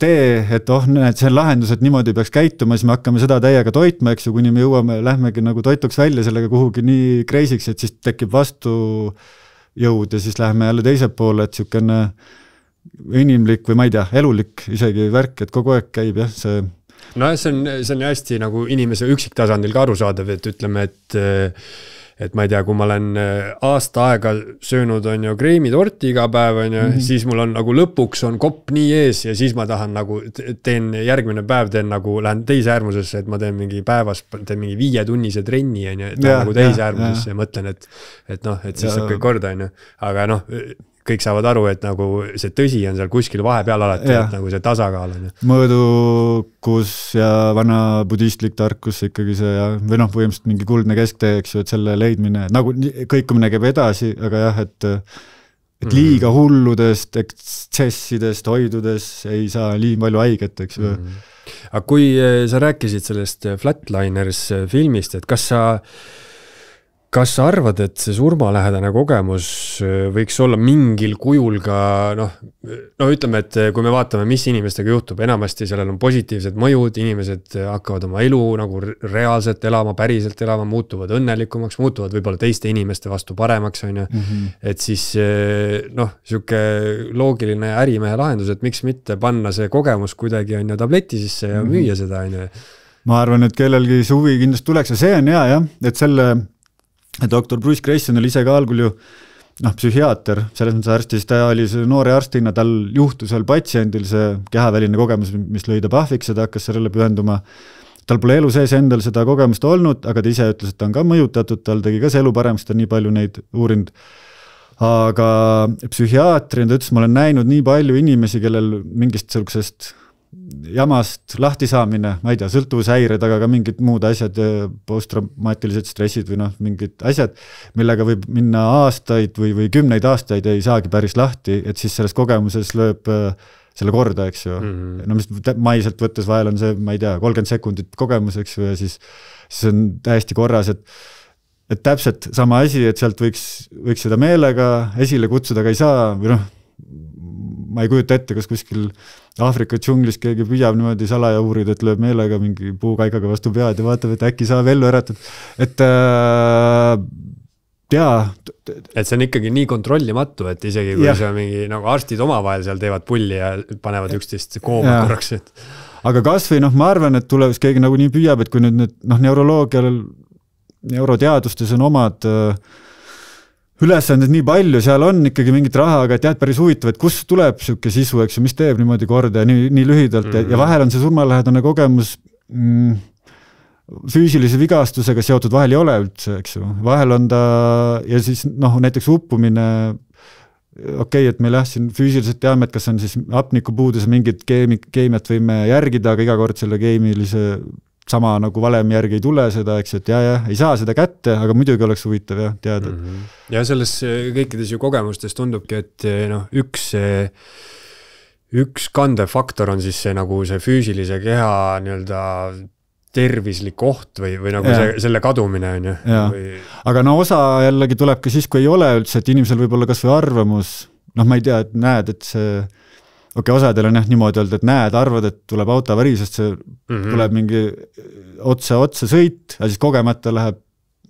tee, et oh, näed, see on lahendus, et niimoodi peaks käituma, siis me hakkame seda täiega toitma, eks ju, kuni me jõuame, lähmegi nagu toituks välja sellega kuhugi nii crazy'ks, et siis tekib vastujõud ja siis läheme jälle teiselt poole, et niisugune inimlik või ma ei tea, elulik isegi värk, et kogu aeg käib jah, see nojah, see on, see on hästi nagu inimese üksiktasandil ka arusaadav, et ütleme, et et ma ei tea, kui ma olen äh, aasta aega söönud, on ju, kreemitorti iga päev, on ju mm, -hmm. siis mul on nagu lõpuks on kopp nii ees ja siis ma tahan nagu, teen järgmine päev teen nagu, lähen teise äärmusesse, et ma teen mingi päevas, teen mingi viietunnise trenni, on ju, et Jah, nagu teise äärmusesse jah. ja mõtlen, et et noh, et siis Ja- saab kõik korda, on ju, aga noh, kõik saavad aru, et nagu see tõsi on seal kuskil vahepeal alati, et nagu see tasakaal on ju. mõõdukus ja vana budistlik tarkus ikkagi see ja, või noh, põhimõtteliselt mingi kuldne kesktee, eks ju, et selle leidmine, nagu kõikumine käib edasi, aga jah, et et liiga hulludest ekstsessidest hoidudes ei saa nii palju haiget, eks ju mm.. aga kui eh, sa rääkisid sellest Flatliners eh, filmist, et kas sa, kas sa arvad, et see surmalähedane kogemus eh, võiks olla mingil kujul ka noh, no ütleme, et eh, kui me vaatame, mis inimestega juhtub, enamasti sellel on positiivsed mõjud, inimesed eh, hakkavad oma elu nagu re- reaalselt elama, päriselt elama, muutuvad õnnelikumaks, muutuvad võib-olla teiste inimeste vastu paremaks, on ju. et siis noh, sihuke loogiline ärimehe lahendus, et miks mitte panna see kogemus kuidagi on ju tableti sisse ja müüa seda, on ju. ma arvan, et kellelgi see huvi kindlasti tuleks ja see on hea jah, et selle doktor Bruce Grayson oli ise ka algul ju noh, psühhiaater, selles mõttes arst ja siis ta oli noore arstina, tal juhtus veel patsiendil see kehaväline kogemus, mis lõi ta pahviks ja ta hakkas sellele pühenduma. tal pole elu sees endal seda kogemust olnud, aga ta ise ütles, et ta on ka mõjutatud, tal tegi ka see elu paremaks, ta on nii palju neid uurinud. aga psühhiaatrina ta ütles, ma olen näinud nii palju inimesi, kellel mingist niisugusest jamast lahtisaamine, ma ei tea, sõltuvushäired, aga ka mingid muud asjad, posttraumaatilised stressid või noh, mingid asjad, millega võib minna aastaid või, või kümneid aastaid ei saagi päris lahti, et siis selles kogemuses lööb äh, selle korda, eks ju mm. -hmm. no mis maiselt võttes vahel on see, ma ei tea, kolmkümmend sekundit kogemus, eks ju, ja siis, siis on täiesti korras, et et täpselt sama asi, et sealt võiks, võiks seda meelega esile kutsuda, aga ei saa või noh, ma ei kujuta ette, kas kuskil Aafrika džunglis keegi püüab niimoodi salaja uurida, et lööb meelega mingi puukaikaga vastu pead ja vaatab, et äkki saab ellu äratada. et äh, jaa. et see on ikkagi nii kontrollimatu, et isegi kui Jah. see on mingi nagu arstid omavahel seal teevad pulli ja panevad üksteist kooma korraks, et. aga kasvõi noh, ma arvan, et tulevikus keegi nagunii püüab, et kui nüüd need noh, neuroloogial, neuroteadustes on omad äh, ülesanded nii palju, seal on ikkagi mingit raha, aga et jah, et päris huvitav, et kust tuleb niisugune sisu, eks ju, mis teeb niimoodi korda ja nii, nii lühidalt mm -hmm. ja, ja vahel on see surmalähedane kogemus mm, füüsilise vigastusega seotud, vahel ei ole üldse, eks ju, vahel on ta ja siis noh, näiteks uppumine, okei okay,, et meil jah, siin füüsiliselt teame, et kas on siis hapnikupuudus, mingit keemi-, keemiat võime järgida, aga iga kord selle keemilise sama nagu valemi järgi ei tule seda, eks ju, et jah, jah, ei saa seda kätte, aga muidugi oleks huvitav jah, teada mm. -hmm. ja selles eh, kõikides ju kogemustes tundubki, et eh, noh, üks see, üks kandev faktor on siis see nagu see füüsilise keha nii-öelda tervislik oht või, või nagu Jaa. see, selle kadumine, on ju. Aga no osa jällegi tuleb ka siis, kui ei ole üldse, et inimesel võib olla kas või arvamus, noh, ma ei tea, et näed, et see okei okay,, osadel on jah niimoodi olnud, et näed, arvad, et tuleb autoavarii, sest see mm -hmm. tuleb mingi otse-otse sõit, aga siis kogemata läheb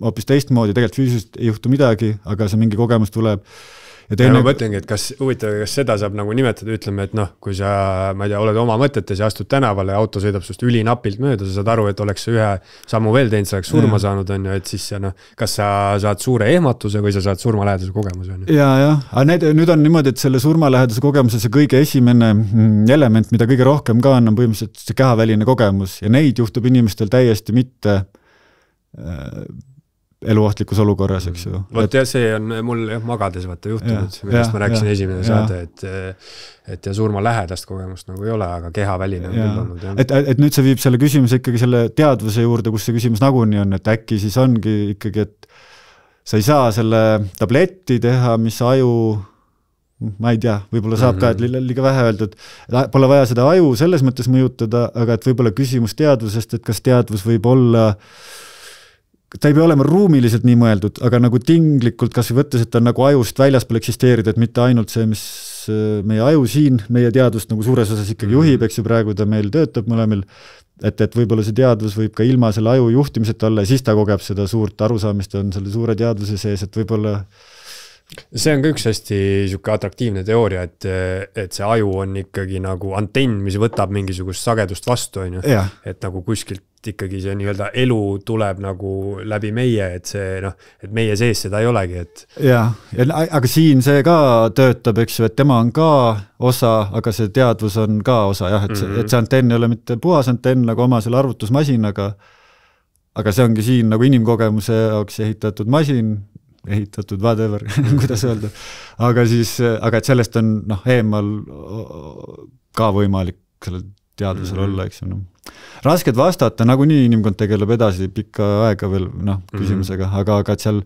hoopis teistmoodi, tegelikult füüsiliselt ei juhtu midagi, aga see mingi kogemus tuleb. Ja teine ma mõtlengi, et kas, huvitav, kas seda saab nagu nimetada, ütleme, et noh, kui sa, ma ei tea, oled oma mõtetes ja astud tänavale ja auto sõidab sinust ülinapilt mööda, sa saad aru, et oleks ühe sammu veel teinud, sa oleks surma Jaa. saanud, on ju, et siis noh, kas sa saad suure ehmatuse või sa saad surmalähedase kogemuse, on ju. ja, jah, aga need, nüüd on niimoodi, et selle surmalähedase kogemuse see kõige esimene mm, element, mida kõige rohkem ka on, on põhimõtteliselt see kehaväline kogemus ja neid juhtub inimestel täiesti mitte äh, eluohtlikus olukorras, eks ju. vot jah, see on mul jah magades vaata juhtunud, millest ma jah, rääkisin jah, esimene jah. saade, et et ja surmalähedast kogemust nagu ei ole, aga kehaväline on küll olnud jah. et, et nüüd see viib selle küsimuse ikkagi selle teadvuse juurde, kus see küsimus nagunii on, et äkki siis ongi ikkagi, et sa ei saa selle tabletti teha, mis aju ma ei tea, võib-olla saab ka, et Mhm. li- liiga vähe öeldud, pole vaja seda aju selles mõttes mõjutada, aga et võib-olla küsimus teadvusest, et kas teadvus võib olla ta ei pea olema ruumiliselt nii mõeldud, aga nagu tinglikult kas või võttes, et ta on nagu ajust väljaspool eksisteerida, et mitte ainult see, mis äh, meie aju siin meie teadvust nagu suures osas ikkagi Mhm. juhib, eks ju, praegu ta meil töötab mõlemal, et, et võib-olla see teadvus võib ka ilma selle aju juhtimiseta olla ja siis ta kogeb seda suurt arusaamist, on selle suure teadvuse sees, et võib-olla see on ka üks hästi sihuke atraktiivne teooria, et, et see aju on ikkagi nagu antenn, mis võtab mingisugust sagedust vastu, on ju. et nagu kuskilt ikkagi see nii-öelda elu tuleb nagu läbi meie, et see noh, et meie sees seda ei olegi, et jah, aga siin see ka töötab, eks ju, et tema on ka osa, aga see teadvus on ka osa jah, et see, Mhm. et see antenn ei ole mitte puhas antenn nagu oma selle arvutusmasinaga, aga see ongi siin nagu inimkogemuse jaoks ehitatud masin, ehitatud whatever kuidas öelda, aga siis, aga et sellest on noh, eemal ka võimalik sellel teadvusel Mhm. olla, eks ju, noh. rasked vastata, nagunii inimkond tegeleb edasi pikka aega veel noh, Mhm. küsimusega, aga, aga et seal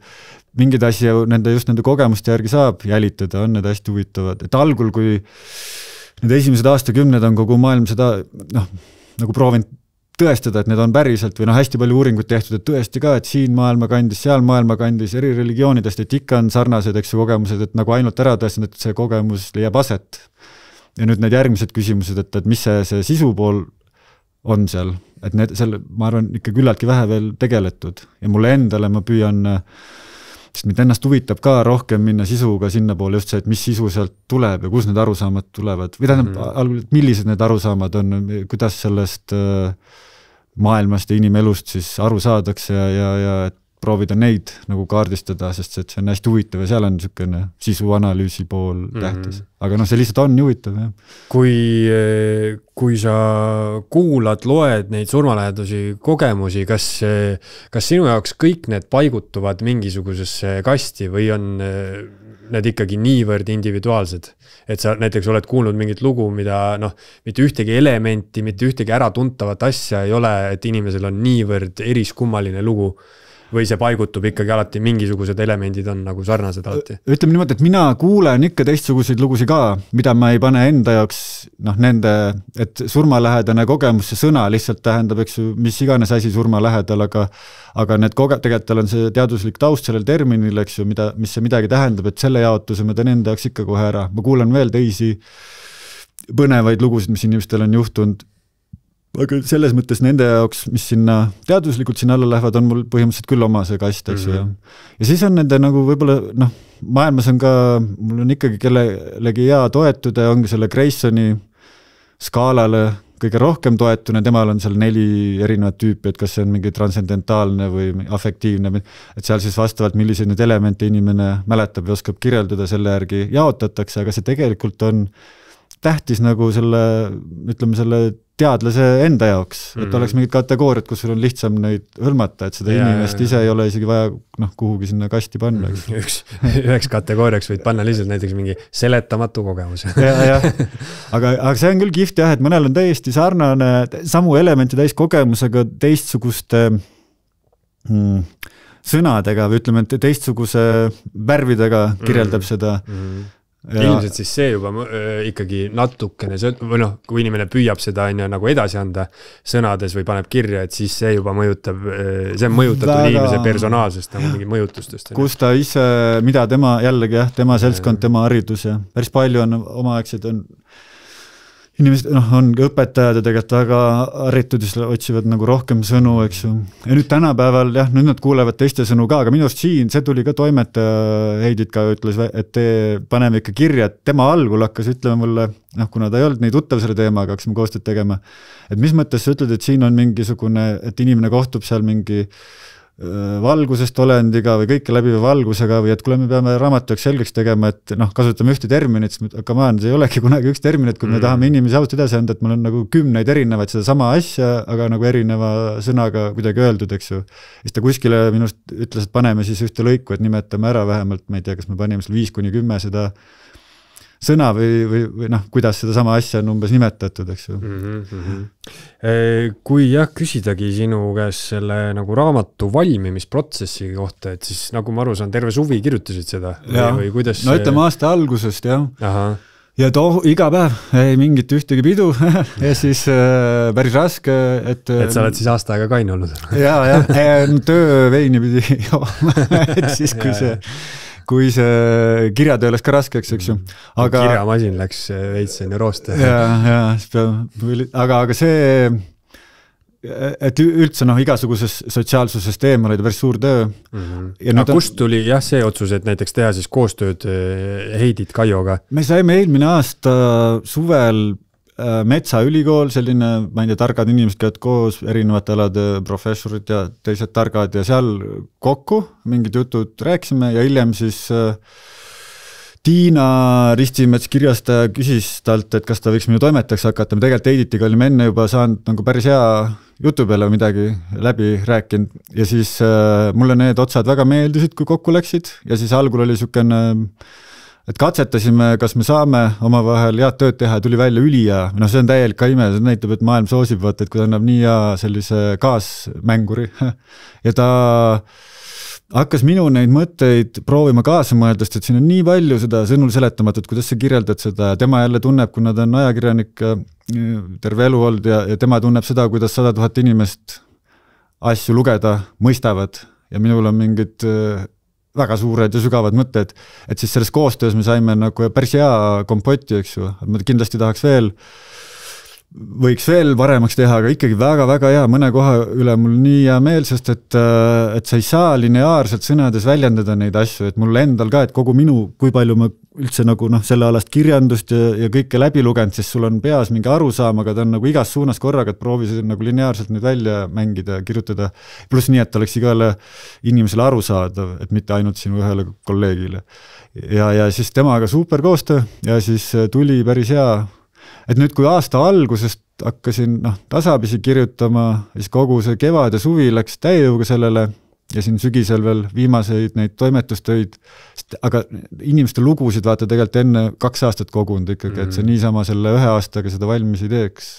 mingeid asju nende, just nende kogemuste järgi saab jälitada, on need hästi huvitavad, et algul, kui need esimesed aastakümned on kogu maailm seda noh, nagu proovinud tõestada, et need on päriselt või noh, hästi palju uuringuid tehtud, et tõesti ka, et siin maailmakandis, seal maailmakandis, eri religioonidest, et ikka on sarnased, eks ju, kogemused, et nagu ainult ära tõestada, et see kogemus leiab aset. Ja nüüd need järgmised küsimused, et, et mis see, see sisu pool on seal, et need, selle, ma arvan, ikka küllaltki vähe veel tegeletud. Ja mulle endale ma püüan sest mind ennast huvitab ka rohkem minna sisuga sinnapoole just see, et mis sisu sealt tuleb ja kust need arusaamad tulevad. Või tähendab mm algul, et millised need arusaamad on, kuidas sellest äh, maailmast ja inimelust siis aru saadakse ja, ja, ja et proovida neid nagu kaardistada, sest et see on hästi huvitav ja seal on niisugune sisuanalüüsi pool mm -hmm. tähtis. aga noh, see lihtsalt on nii huvitav, jah. kui, kui sa kuulad, loed neid surmalähedasi kogemusi, kas, kas sinu jaoks kõik need paigutuvad mingisugusesse kasti või on need ikkagi niivõrd individuaalsed? et sa näiteks oled kuulnud mingit lugu, mida noh, mitte ühtegi elementi, mitte ühtegi äratuntavat asja ei ole, et inimesel on niivõrd eriskummaline lugu või see paigutub ikkagi alati, mingisugused elemendid on nagu sarnased alati? ütleme niimoodi, et mina kuulen ikka teistsuguseid lugusid ka, mida ma ei pane enda jaoks noh, nende, et surmalähedane kogemus, see sõna lihtsalt tähendab, eks ju, mis iganes asi surmalähedal, aga aga need koge-, tegelikult tal on see teaduslik taust sellel terminil, eks ju, mida, mis see midagi tähendab, et selle jaotuse ma teen enda jaoks ikka kohe ära, ma kuulan veel teisi põnevaid lugusid, mis inimestel on juhtunud aga selles mõttes nende jaoks, mis sinna teaduslikult sinna alla lähevad, on mul põhimõtteliselt küll oma see kast, eks ju mm, -hmm. ja siis on nende nagu võib-olla noh, maailmas on ka, mul on ikkagi kellelegi hea toetuda ja ongi selle Graysoni skaalale kõige rohkem toetun ja temal on seal neli erinevat tüüpi, et kas see on mingi transcendentaalne või afektiivne, et seal siis vastavalt, milliseid neid elemente inimene mäletab ja oskab kirjeldada, selle järgi jaotatakse, aga see tegelikult on tähtis nagu selle, ütleme selle teadlase enda jaoks, et mm -hmm. oleks mingid kategooriad, kus sul on lihtsam neid hõlmata, et seda ja, inimest ise ei ole isegi vaja noh, kuhugi sinna kasti panna, eks. üks, üheks kategooriaks võid panna lihtsalt näiteks mingi seletamatu kogemus ja, jah, aga, aga see on küll kihvt jah, et mõnel on täiesti sarnane, samu elemente täis kogemusega teistsuguste mm, sõnadega või ütleme, et teistsuguse värvidega kirjeldab mm -hmm. seda mm. -hmm Ja. ilmselt siis see juba äh, ikkagi natukene või noh, kui inimene püüab seda on ju nagu edasi anda sõnades või paneb kirja, et siis see juba mõjutab, see on mõjutatud Väga... inimese personaalsest nagu mingi mõjutustest. kus ta ise, mida tema jällegi jah, tema seltskond, tema haridus ja päris palju on omaaegseid on inimesed, noh, on ka õpetajad ja tegelikult väga haritud ja siis otsivad nagu rohkem sõnu, eks ju. ja nüüd tänapäeval jah, nüüd nad kuulevad teiste sõnu ka, aga minu arust siin, see tuli ka toimetaja, Heidit ka ütles, et te, paneme ikka kirja, et tema algul hakkas ütlema mulle, noh, kuna ta ei olnud nii tuttav selle teemaga, hakkasime koostööd tegema, et mis mõttes sa ütled, et siin on mingisugune, et inimene kohtub seal mingi Äh, valgusest olendiga või kõike läbiva valgusega või et kuule, me peame raamatu jaoks selgeks tegema, et noh, kasutame ühte terminit, come on, see ei olegi kunagi üks termin, et kui mm. me tahame inimesi ausalt edasi anda, et meil on nagu kümneid erinevaid sedasama asja, aga nagu erineva sõnaga kuidagi öeldud, eks ju. siis ta kuskile minu arust ütles, et paneme siis ühte lõiku, et nimetame ära vähemalt, ma ei tea, kas me panime seal viis kuni kümme seda sõna või, või, või noh, kuidas sedasama asja on umbes nimetatud, eks ju mm. -hmm. kui jah, küsidagi sinu käest selle nagu raamatu valmimisprotsessi kohta, et siis nagu ma aru saan, terve suvi kirjutasid seda ja. või, või kuidas no ütleme aasta algusest jah. ja too iga päev ei mingit ühtegi pidu ja siis äh, päris raske, et. et sa oled siis aasta aega kaine olnud ja, jah, tööveini pidi jooma et siis, kui see kui see kirjatöö läks ka raskeks, eks ju, aga. kirjamasin läks eh, veits rooste. ja, ja siis peab, aga, aga see, et üldse noh, igasugusest sotsiaalsusest eemal oli päris suur töö mm. -hmm. aga ta... kust tuli jah see otsus, et näiteks teha siis koostööd eh, Heidit Kaioga? me saime eelmine aasta suvel metsaülikool, selline, ma ei tea, targad inimesed käivad koos, erinevate alade professorid ja teised targad ja seal kokku mingid jutud rääkisime ja hiljem siis äh, Tiina Ristimets, kirjastaja, küsis talt, et kas ta võiks minu toimetajaks hakata, me tegelikult Heiditiga olime enne juba saanud nagu päris hea jutu peale midagi läbi rääkinud. Ja siis äh, mulle need otsad väga meeldisid, kui kokku läksid. Ja siis algul oli niisugune äh, et katsetasime, kas me saame omavahel head tööd teha ja tuli välja ülihea, noh, see on täielik ka ime, see näitab, et maailm soosib, vaata, et kui ta annab nii hea sellise kaasmänguri. Ja ta hakkas minu neid mõtteid proovima kaasa mõelda, sest et siin on nii palju seda sõnul seletamatut, kuidas sa kirjeldad seda. Ja tema jälle tunneb, kuna ta on ajakirjanik terve elu olnud ja, ja tema tunneb seda, kuidas sada tuhat inimest asju lugeda mõistavad. Ja minul on mingid äh, väga suured ja sügavad mõtted, et siis selles koostöös me saime nagu päris hea kompoti, eks ju, ma kindlasti tahaks veel äh, võiks veel paremaks teha, aga ikkagi väga-väga hea, mõne koha üle mul nii hea meel, sest et, äh, et sa ei saa lineaarselt sõnades väljendada neid asju, et mul endal ka, et kogu minu, kui palju ma üldse nagu noh, sellealast kirjandust ja, ja kõike läbi lugenud, siis sul on peas mingi arusaam, aga ta on nagu igas suunas korraga, et proovi seda nagu lineaarselt nüüd välja mängida ja kirjutada. pluss nii, et oleks igale inimesele arusaadav, et mitte ainult sinu ühele kolleegile. ja, ja siis temaga super koostöö ja siis tuli päris hea et nüüd, kui aasta algusest hakkasin noh, tasapisi kirjutama, siis kogu see kevad ja suvi läks täie jõuga sellele ja siin sügisel veel viimaseid neid toimetustöid, aga inimeste lugusid vaata tegelikult enne kaks aastat kogunud ikkagi mm, -hmm. et sa mhm. niisama selle ühe aastaga seda valmis ei teeks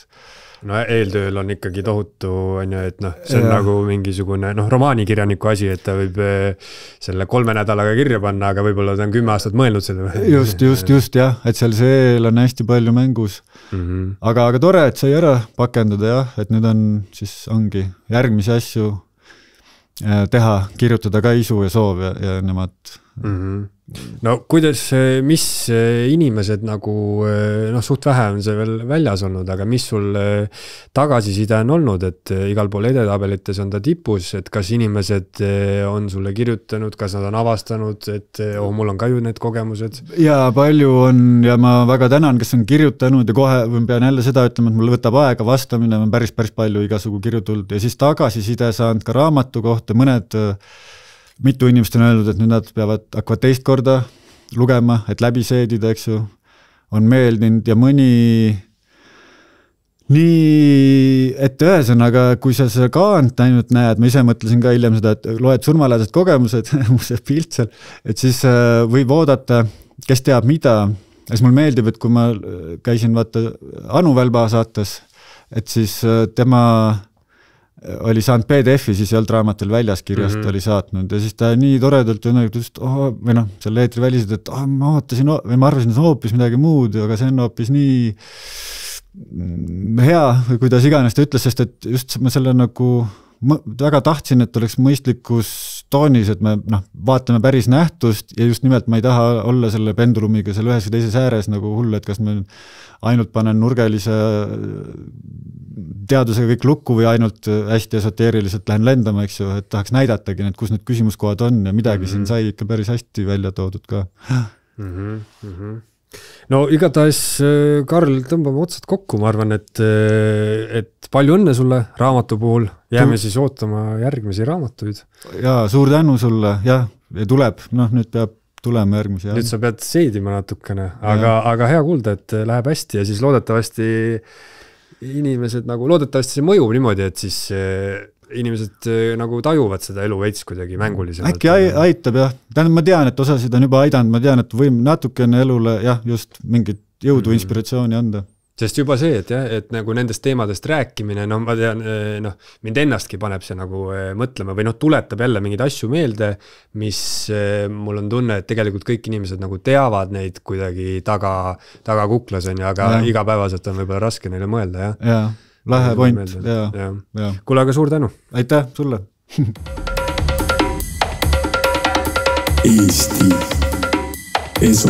no eeltööl on ikkagi tohutu, on ju, et noh, see on ja. nagu mingisugune noh, romaanikirjaniku asi, et ta võib eh, selle kolme nädalaga kirja panna, aga võib-olla ta on kümme aastat mõelnud selle just, just, just jah, et seal see eel on hästi palju mängus mm. -hmm. aga, aga tore, et sai ära pakendada jah, et nüüd on siis, ongi järgmisi asju eh, teha, kirjutada ka isu ja soov ja, ja nemad mm. -hmm no kuidas, mis inimesed nagu noh, suht vähe on see veel väljas olnud, aga mis sul tagasiside on olnud, et igal pool edetabelites on ta tipus, et kas inimesed on sulle kirjutanud, kas nad on avastanud, et oh, mul on ka ju need kogemused? jaa, palju on ja ma väga tänan, kes on kirjutanud ja kohe pean jälle seda ütlema, et mul võtab aega vastamine, on päris, päris palju igasugu kirjutatud ja siis tagasiside saanud ka raamatu kohta, mõned mitu inimest on öelnud, et nüüd nad peavad, hakkavad teist korda lugema, et läbi seedida, eks ju, on meeldinud ja mõni nii, et ühesõnaga, kui sa seda kaant ainult näed, ma ise mõtlesin ka hiljem seda, et loed surmalähedased kogemused mul see pilt seal, et siis äh, võib oodata, kes teab mida, ja siis mulle meeldib, et kui ma käisin vaata Anu Välba saates, et siis äh, tema oli saanud PDF-i, siis ei olnud raamatul väljas kirjas mm, -hmm. oli saatnud ja siis ta nii toredalt ja ütles, et oh, või noh, seal eetriväliselt, et oh, ma ootasin või ma arvasin, et see on hoopis midagi muud, aga see on hoopis nii hea või kuidas iganes ta ütles, sest et just ma selle nagu väga tahtsin, et oleks mõistlikus toonis, et me noh, vaatame päris nähtust ja just nimelt ma ei taha olla selle pendulumiga seal ühes või teises ääres nagu hull, et kas ma ainult panen nurgelise teadusega kõik lukku või ainult hästi esoteeriliselt lähen lendama, eks ju, et tahaks näidatagi need, kus need küsimuskohad on ja midagi mm -hmm. siin mhm. sai ikka päris hästi välja toodud ka mm. -hmm no igatahes, äh, Karl, tõmbame otsad kokku, ma arvan, et, äh, et palju õnne sulle raamatu puhul, jääme tu siis ootama järgmisi raamatuid. jaa, suur tänu sulle, jah, tuleb, noh nüüd peab tulema järgmise. nüüd sa pead seedima natukene, aga, aga hea kuulda, et läheb hästi ja siis loodetavasti inimesed nagu, loodetavasti see mõjub niimoodi, et siis äh, inimesed äh, nagu tajuvad seda elu veits kuidagi mängulisemalt. äkki ai-, aitab jah, tähendab, ma tean, et osasid on juba aidanud, ma tean, et võime natukene elule jah, just mingit jõudu mm, -hmm. inspiratsiooni anda sest juba see, et jah, et nagu nendest teemadest rääkimine, no ma tean, eh, noh, mind ennastki paneb see nagu eh, mõtlema või noh, tuletab jälle mingeid asju meelde, mis mul on tunne, et tegelikult kõik inimesed nagu teavad neid kuidagi taga, tagakuklas on ju, aga ja. igapäevaselt on võib-olla raske neile mõelda, jah. jaa, lahe point, jaa, jaa. kuule, aga suur tänu! aitäh sulle Eesti Esu